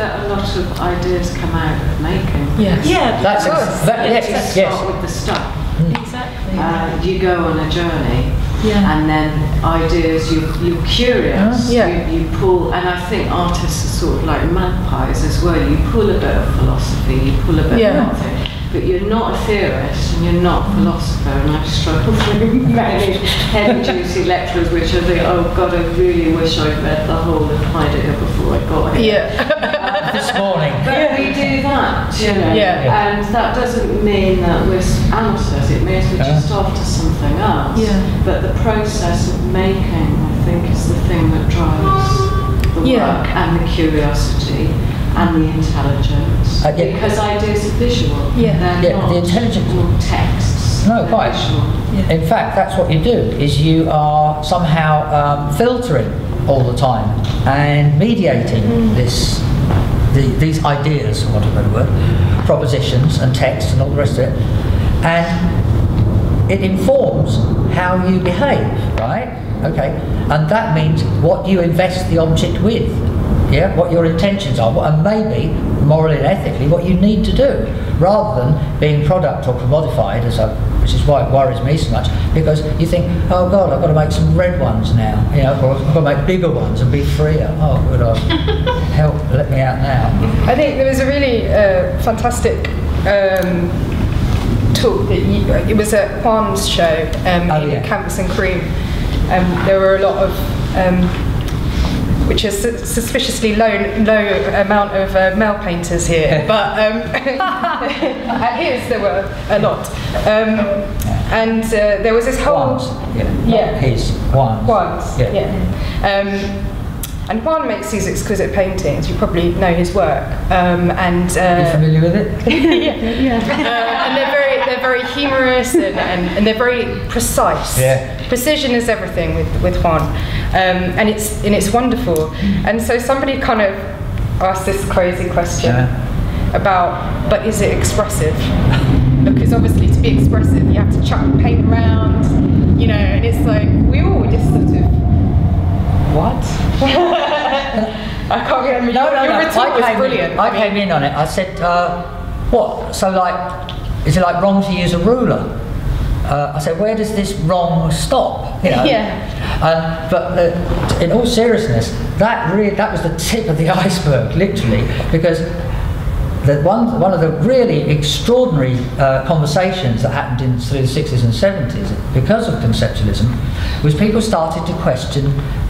that a lot of ideas come out of making? Yes. Yeah, That's Of course. ex- that, You yes, start yes. with the stuff. Mm. exactly. Uh, you go on a journey, Yeah. and then ideas. You you're curious. Uh-huh. Yeah. You, you pull, and I think artists are sort of like magpies as well. You pull a bit of philosophy. You pull a bit Yeah. of nothing. But you're not a theorist and you're not a mm. philosopher, and I struggle with many heavy duty lecturers which I think, oh God, I really wish I'd read the whole of Heidegger before I got here. Yeah. This morning. But we do that, you know, Yeah. and that doesn't mean that we're amateurs, it means we're Yeah. just after something else. Yeah. But the process of making, I think, is the thing that drives the Yeah. work and the curiosity and the intelligence. Uh, yeah. Because ideas are visual. Yeah. They're Yeah, not the intelligence- texts. No, quite. Visual. In fact, that's what you do, is you are somehow um, filtering all the time and mediating this, the, these ideas, for want of a better word, propositions and texts and all the rest of it. And it informs how you behave, right? Okay. And that means what you invest the object with. Yeah, what your intentions are, and maybe morally and ethically what you need to do, rather than being product or commodified, as I, which is why it worries me so much, because you think, oh God, I've got to make some red ones now, you know, or I've got to make bigger ones and be freer. Oh, good, oh, help, let me out now. I think there was a really uh, fantastic um, talk that you, it was at Juan's show um, Oh, in yeah. Canvas and Cream. Um, there were a lot of, um, which is su- suspiciously low low amount of uh, male painters here, but um, at his there were a lot. Um, and uh, there was this whole Ones, yeah, Yeah. his, ones. Juan's, Yeah. yeah. Um, and Juan makes these exquisite paintings. You probably know his work, um, and You uh, familiar with it? uh, and they're very they're very humorous and, and, and they're very precise. Yeah. Precision is everything with with Juan, um, and it's and it's wonderful. And so somebody kind of asked this crazy question Yeah. about, but is it expressive? Because obviously to be expressive, you have to chuck paint around, you know, and it's like we all just sort of what? I can't remember. No, no, your no. retort I was came brilliant. In, I came in on it. I said, uh, what? So like, is it like wrong to use a ruler? Uh, I said, where does this wrong stop? You know? Yeah. But the, in all seriousness, that really that was the tip of the iceberg, literally, because the one one of the really extraordinary uh, conversations that happened in through the 60s and 70s because of conceptualism was people started to question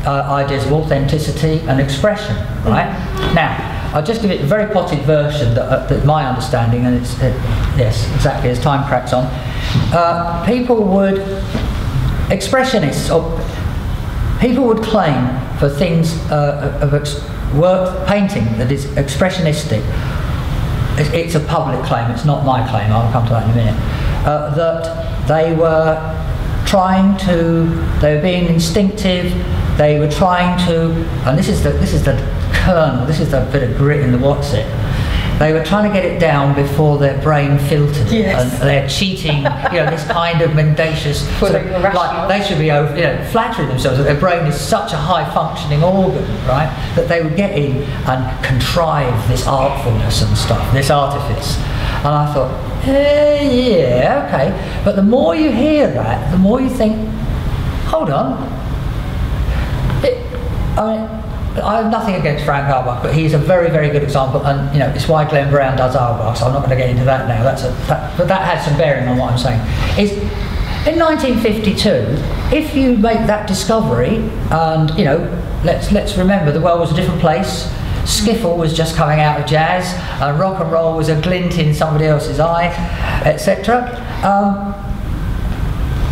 uh, ideas of authenticity and expression. Right now. I'll just give it a very potted version that, uh, that my understanding, and it's yes, exactly as time cracks on. Uh, people would expressionists or people would claim for things uh, of work painting that is expressionistic it- it's a public claim it's not my claim i'll come to that in a minute. Uh, that they were trying to they were being instinctive they were trying to and this is the this is the kernel this is the bit of grit in the what's it they were trying to get it down before their brain filtered Yes. and they're cheating you know this kind of mendacious sort of, like they should be over, you know, flattering themselves that their brain is such a high functioning organ, right, that they would get in and contrive this artfulness and stuff, this artifice. And I thought, eh, yeah, okay. But the more you hear that, the more you think, hold on. It, I mean, I have nothing against Frank Auerbach, but he's a very, very good example, and you know it's why Glenn Brown does Auerbach. So I'm not going to get into that now. That's a, that, but that has some bearing on what I'm saying. Is in 1952, if you make that discovery, and you know, let's let's remember the world was a different place. Skiffle was just coming out of jazz, and rock and roll was a glint in somebody else's eye, etc. Um,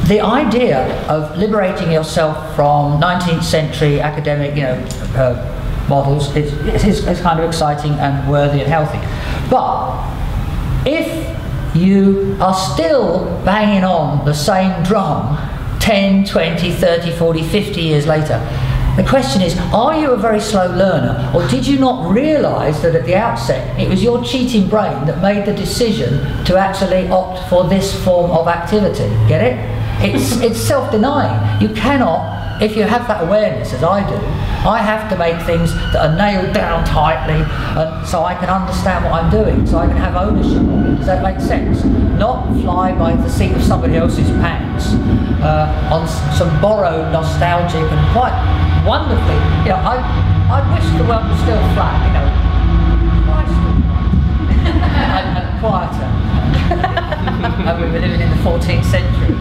the idea of liberating yourself from 19th century academic, you know, uh, models is, is, is kind of exciting and worthy and healthy. But if you are still banging on the same drum 10, 20, 30, 40, 50 years later, the question is, are you a very slow learner, or did you not realise that at the outset it was your cheating brain that made the decision to actually opt for this form of activity? Get it? It's, it's self-denying. You cannot, if you have that awareness, as I do, I have to make things that are nailed down tightly, and so I can understand what I'm doing, so I can have ownership of it. Does that make sense? Not fly by the seat of somebody else's pants uh, on some borrowed, nostalgic, and quite wonderfully. You know, I, I wish the world was still flat. You know, almighty. and, and quieter. And we were living in the 14th century.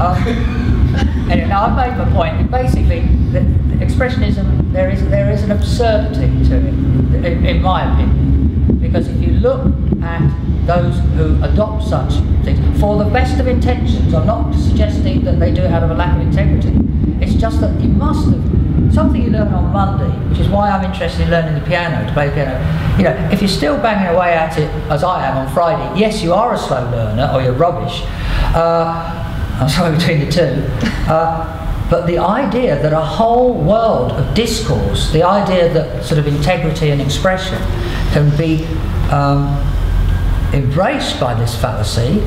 um, anyway, now I've made my point. Basically, the, the expressionism there is there is an absurdity to it, in, in my opinion, because if you look at those who adopt such things for the best of intentions, I'm not suggesting that they do out of a lack of integrity. It's just that you must have something you learn on Monday, which is why I'm interested in learning the piano, to play the piano. You know, if you're still banging away at it as I am on Friday, yes, you are a slow learner or you're rubbish. Uh, I'm sorry between the two. Uh, but the idea that a whole world of discourse, the idea that sort of integrity and expression can be um, embraced by this fallacy,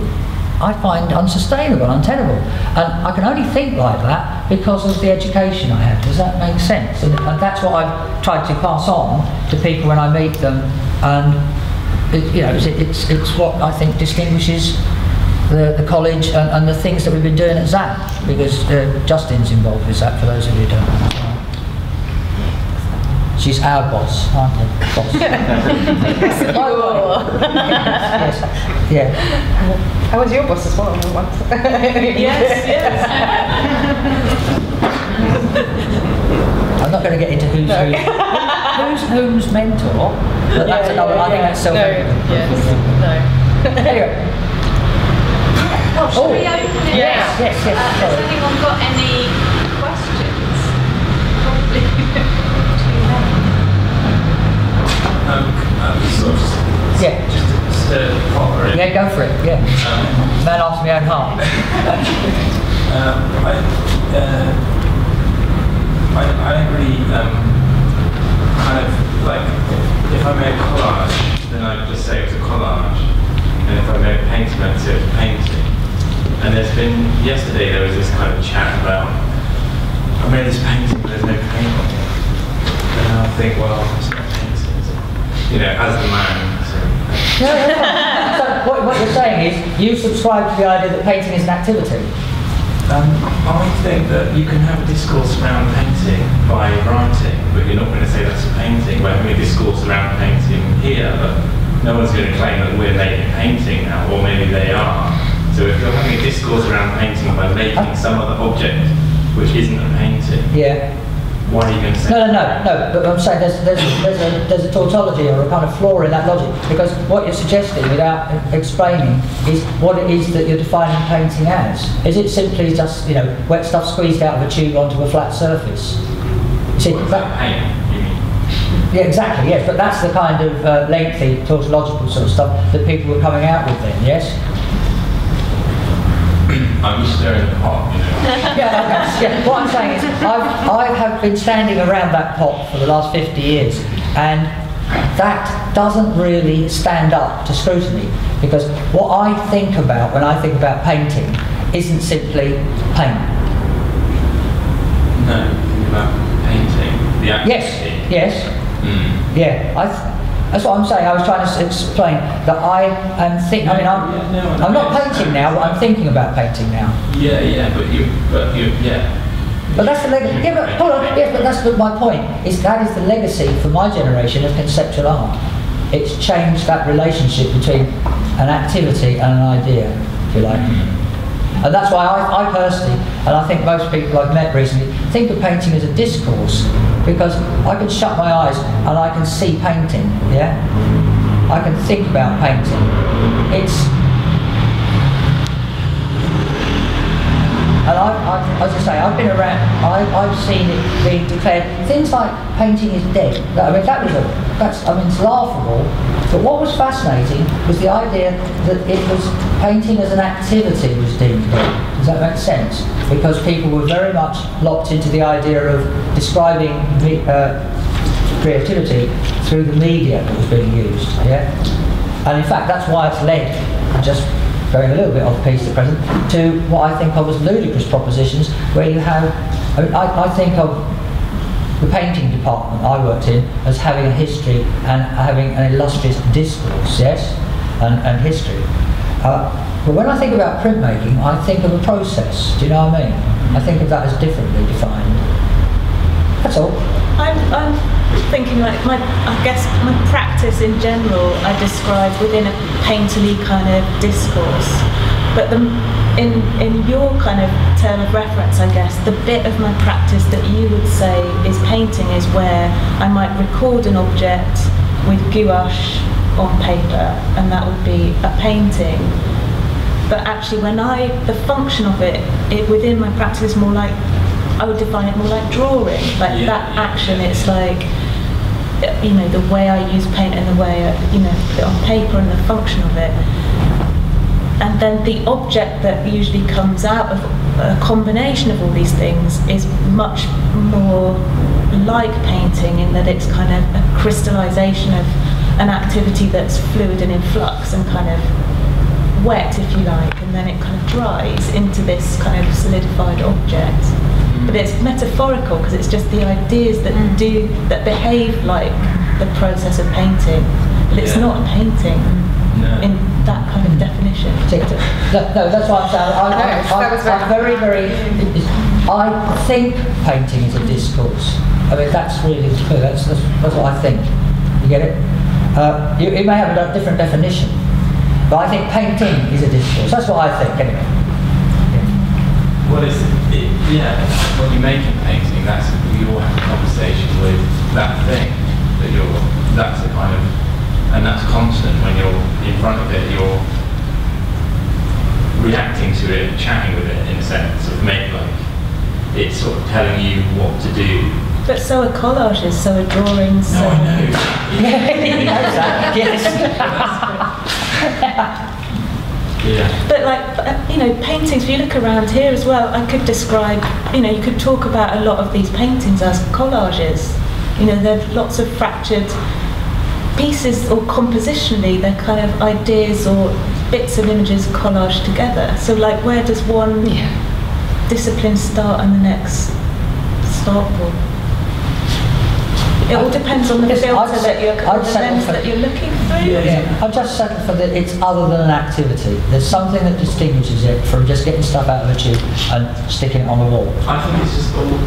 I find unsustainable, untenable. And I can only think like that because of the education I had. Does that make sense? And, and that's what I've tried to pass on to people when I meet them. And it, you know, it's, it's, it's what I think distinguishes the, the college and, and the things that we've been doing at ZAP, because uh, Justin's involved with ZAP, for those of you who don't know. She's our boss, aren't you? Boss. yes, yeah. I was your boss as well once. Yes, yes. I'm not going to get into who's who. who's whom's mentor, but that's another, I think that's self No, yes, no. Anyway, Well, shall Oh, we open it yes, yes, yes, Uh, has anyone got any questions? Probably. Just, Yeah. just to the pot, yeah, go for it, yeah. Um, Man after my own heart. um, I, uh, I, I don't really um, kind of like if I made a collage, then I'd just say it was a collage, and if I made a painting, I'd say it was a painting. And there's been yesterday there was this kind of chat about I made this painting, but there's no paint on it. And I think, well, it's not a painting, is it? You know, as the man. So, No, no, no. so what, what you're saying is you subscribe to the idea that painting is an activity. um, I think that you can have a discourse around painting by writing, but you're not going to say that's a painting. We're having a discourse around painting here, but no one's going to claim that we're making painting now, or maybe they are. So if you're having a discourse around painting by making some other object which isn't a painting, Yeah. Are you going to say No, no, no, no. But I'm saying there's, there's, there's, a, there's a tautology or a kind of flaw in that logic because what you're suggesting, without explaining, is what it is that you're defining painting as. Is it simply just you know wet stuff squeezed out of a tube onto a flat surface? See, that, that paint? You mean? yeah, exactly. Yes, but that's the kind of uh, lengthy tautological sort of stuff that people were coming out with then. Yes. I'm just at the pot, you know. yeah, okay. yeah. What I'm saying is, I've, I have been standing around that pot for the last 50 years, and that doesn't really stand up to scrutiny because what I think about when I think about painting isn't simply paint. No, think about painting. The Yes, activity. yes, Mm. yeah. I that's what I'm saying. I was trying to explain that I am think. I mean, I'm, Yeah, no, I'm not painting now, but I'm thinking about painting now. Yeah, yeah, but you, but you, yeah. But that's the legacy. Yeah, but hold on. Yes, but that's the, my point. Is that is the legacy for my generation of conceptual art. It's changed that relationship between an activity and an idea, if you like. Mm. And that's why I, I personally, and I think most people I've met recently, think of painting as a discourse because I can shut my eyes and I can see painting. Yeah, I can think about painting. It's And I, I, as I say, I've been around, I, I've seen it being declared, things like painting is dead. I mean, that was a, that's, I mean, it's laughable. But what was fascinating was the idea that it was, painting as an activity was deemed. Does that make sense? Because people were very much locked into the idea of describing uh, creativity through the media that was being used, yeah? And in fact, that's why it's led, just going a little bit off piece at present, to what I think of as ludicrous propositions, where you have, I, I think of the painting department I worked in as having a history and having an illustrious discourse, yes, and, and history. Uh, but when I think about printmaking, I think of a process. Do you know what I mean? I think of that as differently defined. That's all. I'm, I'm thinking like my, I guess my practice in general I describe within a painterly kind of discourse. But the, in, in your kind of term of reference, I guess, the bit of my practice that you would say is painting is where I might record an object with gouache on paper and that would be a painting. But actually when I, the function of it, it within my practice is more like I would define it more like drawing, like Yeah, that yeah, action. yeah. It's like, you know, the way I use paint and the way I, you know, put it on paper and the function of it. And then the object that usually comes out of a combination of all these things is much more like painting in that it's kind of a crystallization of an activity that's fluid and in flux and kind of wet, if you like, and then it kind of dries into this kind of solidified object. But it's metaphorical because it's just the ideas that mm. do that behave like the process of painting, but it's Yeah. not a painting No. in that kind of definition. No, no, that's what I'm saying. I, No, I, that was I, I'm very, very. I think painting is a discourse. I mean, that's really clear. That's, that's, that's what I think. You get it? Uh, you, it may have a different definition, but I think painting is a discourse. That's what I think, anyway. What is it? Yeah, when you make a painting, that's you all have a conversation with that thing that you're. That's the kind of, and that's constant when you're in front of it. You're reacting to it, chatting with it in a sense of make like it's sort of telling you what to do. But so are collages, so are drawings. No, so I know. that. Yes. Yeah. But like, you know, paintings, if you look around here as well, I could describe, you know, you could talk about a lot of these paintings as collages. You know, they're lots of fractured pieces or compositionally, they're kind of ideas or bits of images collaged together. So like, where does one discipline start and the next start? Or It all depends on the Yes, filter I'd that you're, set- I'd the lens for- that you're looking through. Yeah, I've just settled for that it's other than an activity. There's something that distinguishes it from just getting stuff out of a tube and sticking it on the wall. I think it's just all the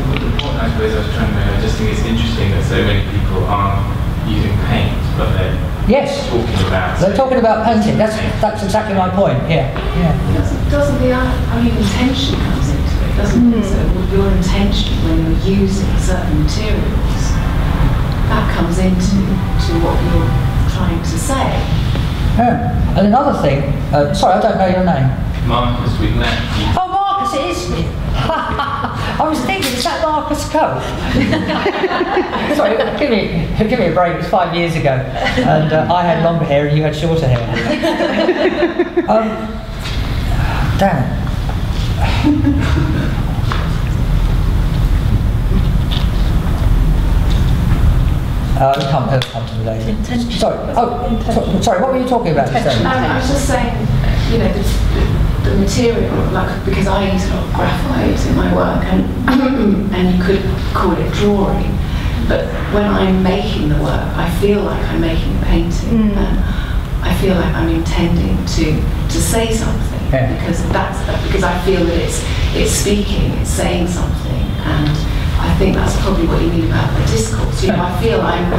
point I suppose I was trying to make. I just think it's interesting that so many people aren't using paint, but they're Yes, talking about. they're talking about painting. That's that's exactly my point. Yeah, yeah. Doesn't, doesn't the, uh, I mean, intention comes into it, doesn't it? So with your intention when you're using certain materials, that comes into to what you're trying to say. yeah. And another thing. Uh, sorry, I don't know your name. Marcus, we've met. Oh, Marcus, it is me. I was thinking, is that Marcus Coe? Sorry, give me, give me a break. It was five years ago, and uh, I had longer hair and you had shorter hair. um, damn it. Uh, it'll come, it'll come to me later. Intention. Sorry. Oh, sorry. What were you talking about? just then? Um, I was just saying, you know, the, the, the material, like, because I use a lot of graphite in my work, and mm-hmm. and you could call it drawing, but when I'm making the work, I feel like I'm making a painting, mm. and I feel like I'm intending to to say something Yeah. because that's because I feel that it's it's speaking, it's saying something, and I think that's probably what you mean about the discourse. You know, I feel I'm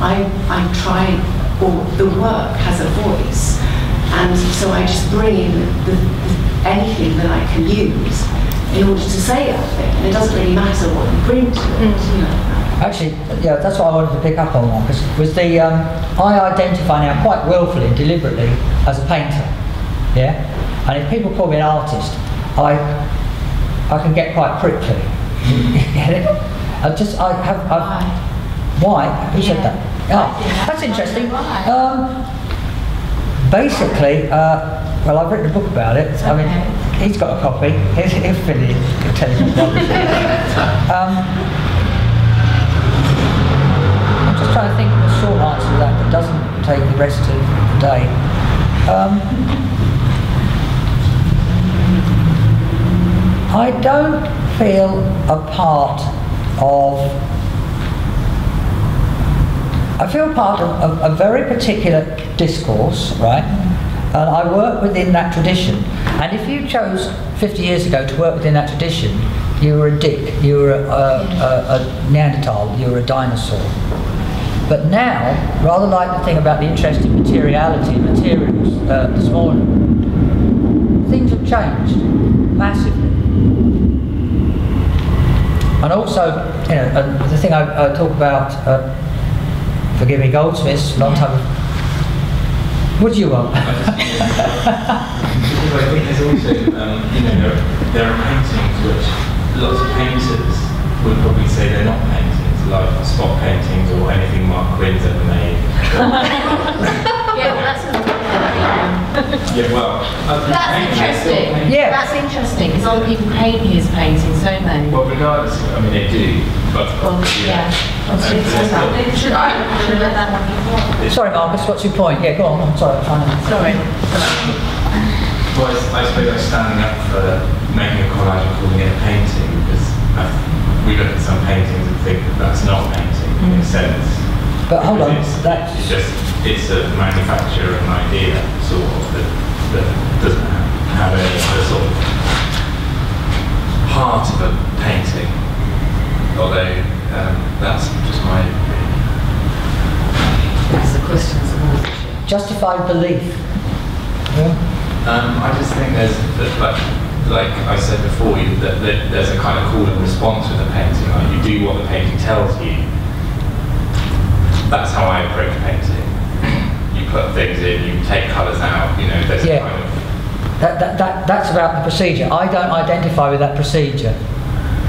I'm I'm trying, or the work has a voice. And so I just bring in the, the, anything that I can use in order to say that thing. And it doesn't really matter what you bring to it, you know. Actually, yeah, that's what I wanted to pick up on, because was the, um, I identify now quite willfully and deliberately as a painter, yeah? And if people call me an artist, I, I can get quite prickly. Get it? I just, I have, I've, why? Who said that? Oh, that's interesting. Um, basically, uh, well, I've written a book about it. I mean, he's got a copy. He'll, he'll fill in, he'll tell you what rubbish it is. um, I'm just trying to think of a short answer to that that doesn't take the rest of the day. Um, I don't feel a part of. I feel part of a, a very particular discourse, right? And I work within that tradition. And if you chose 50 years ago to work within that tradition, you were a dick, you were a, a, a, Neanderthal, you were a dinosaur. But now, rather like the thing about the interest in materiality materials uh, this morning, things have changed massively. And also, you know, the thing I, I talk about, uh, forgive me, goldsmiths, long time. What do you want? Because I think there's also, um, you know, there, there are paintings which lots of painters would probably say they're not paintings, like spot paintings or anything Marc Quinn's ever made. Yeah, well, that's yeah, well, That's paintings are still interesting. Yeah. That's interesting because other people paint his paintings, don't they? Well, regardless, I mean, they do, but Well, yeah. And Should there's still- I should have let that one before? Sorry, Marcus, what's your point? Yeah, go on. I'm sorry, I'm trying to. Sorry. Well, I I suppose I'm standing up for making a collage and calling it a painting because I, we look at some paintings and think that that's not painting in a mm. sense. But hold on, it's, that's- it's just it's a manufacture of an idea sort of that, that doesn't have any other sort of heart of a painting. Although um, that's just my opinion. That's the questions of authorship. Justified belief. Yeah. Um, I just think there's, that, like, like I said before, you, that, that there's a kind of call and response with the painting. Like you do what the painting tells you. That's how I approach painting. You put things in, you take colours out. You know, there's Yeah. a kind of That, that, that, that's about the procedure. I don't identify with that procedure.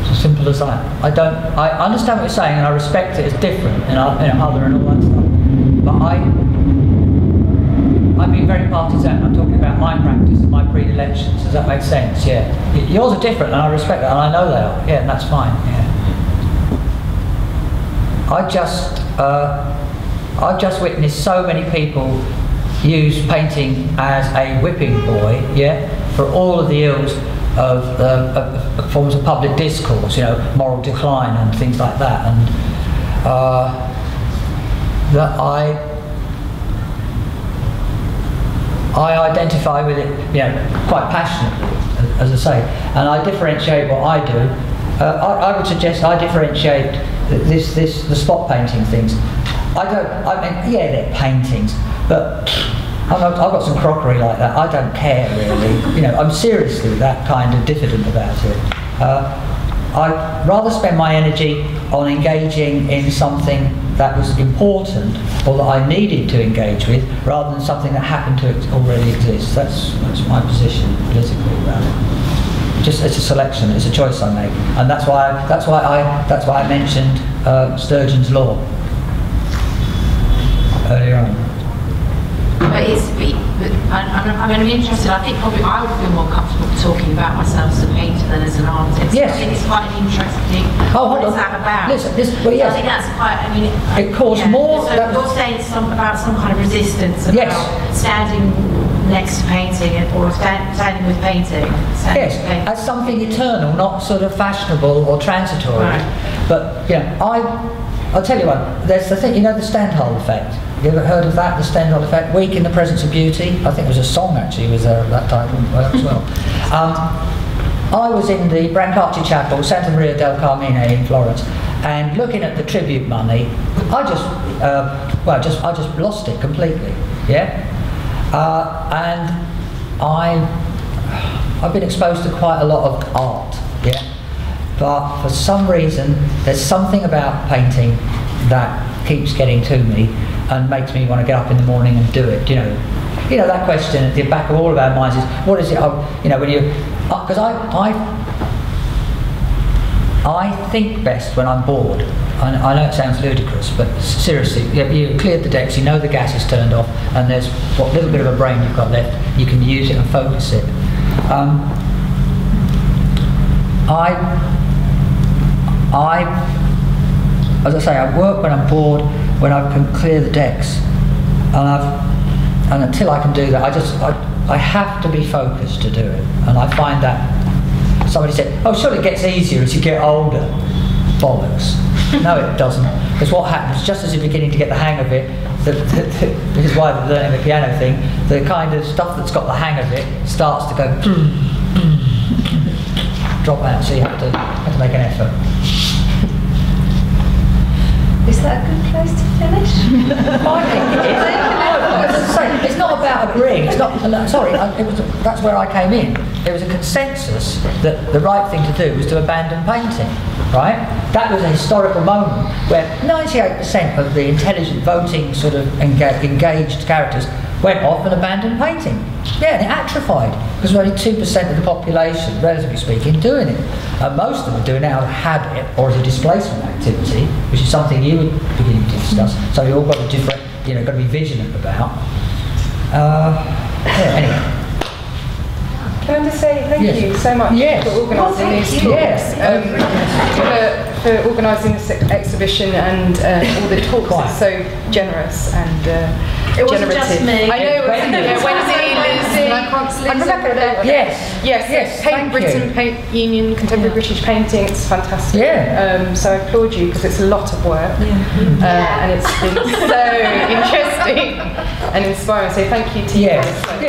It's as simple as that. I don't. I understand what you're saying, and I respect it it's different and o- you know, other and all that stuff. But I, I'm being very partisan. I'm talking about my practice and my predilections. Does that make sense? Yeah. Yours are different, and I respect that, and I know they are. Yeah, and that's fine. Yeah. I just, uh, I've just witnessed so many people use painting as a whipping boy, yeah, for all of the ills of, uh, of, forms of public discourse, you know, moral decline and things like that. And uh, that I I identify with it, you know, quite passionately, as I say, and I differentiate what I do. Uh, I, I would suggest I differentiate this, this, the spot painting things. I don't, I mean, yeah, they're paintings, but I've got, I've got some crockery like that. I don't care really. You know, I'm seriously that kind of diffident about it. Uh, I'd rather spend my energy on engaging in something that was important or that I needed to engage with rather than something that happened to already exist. That's, that's my position politically about it. Just it's a selection, it's a choice I make, and that's why that's why I that's why I mentioned uh, Sturgeon's law earlier on. But it's, but I, I mean, I'm interested, I think probably I would feel more comfortable talking about myself as a painter than as an artist. Yes. I think it's quite an interesting, Oh, hold what is on. that about? Listen, this- well, yes. I think that's quite, I mean. It caused yeah. more- So you're saying some, about some kind of resistance about Yes. standing next to painting or stand, standing with painting. standing Yes, with painting. as something eternal, not sort of fashionable or transitory. Right. But you know, I, I'll tell you what. There's the thing, you know, the Stendhal effect. You ever heard of that? The Stendhal effect. Weak in the presence of beauty. I think it was a song actually. Was there at that time as well. Um, I was in the Brancacci Chapel, Santa Maria del Carmine in Florence, and looking at the tribute money, I just, uh, well, just I just lost it completely. Yeah, uh, and I I've been exposed to quite a lot of art, yeah. But for some reason, there's something about painting that keeps getting to me and makes me want to get up in the morning and do it. You know, you know that question at the back of all of our minds is, what is it? I, you know, when you, because I, I, I think best when I'm bored. I, I know it sounds ludicrous, but seriously, you, you cleared the decks, you know the gas is turned off, and there's what little bit of a brain you've got left. You can use it and focus it. Um, I, I, as I say, I work when I'm bored, when I can clear the decks, and I've, and until I can do that, I just, I, I have to be focused to do it, and I find that. Somebody said, "Oh, sure, it gets easier as you get older." Bollocks. No, it doesn't. Because what happens, just as you're beginning to get the hang of it, the, the, the, this is why they're learning the piano thing, the kind of stuff that's got the hang of it starts to go drop out, so you have to, have to make an effort. Is that a good place to finish? I think it is. Say, it's not about agreeing. It's not. no, Sorry, was. That's where I came in. There was a consensus that the right thing to do was to abandon painting. Right? That was a historical moment where 98% of the intelligent voting sort of enga- engaged characters went off and abandoned painting. Yeah, and it atrophied because only 2% of the population, relatively speaking, doing it. And most of them are doing it out of habit or as a displacement activity, which is something you were beginning to discuss. So you all got a different, you know, got to be vigilant about. Uh, yeah, anyway. Can I just say thank Yes. you so much Yes. for organising Well, thank these talks, Yes. um, for, for organising this ex- exhibition and uh, all the talks. Quite. It's so generous and uh, It wasn't just me. I know it wasn't Wendy. yeah, Wendy, Lindsay, and Rebecca. Yes. Yes, Yes, Paint thank Britain you. Paint Union, Contemporary British Painting, it's fantastic. Yeah. Um, so I applaud you because it's a lot of work. Uh, and it's been so interesting and inspiring. So thank you to Yes. you. Yeah, you.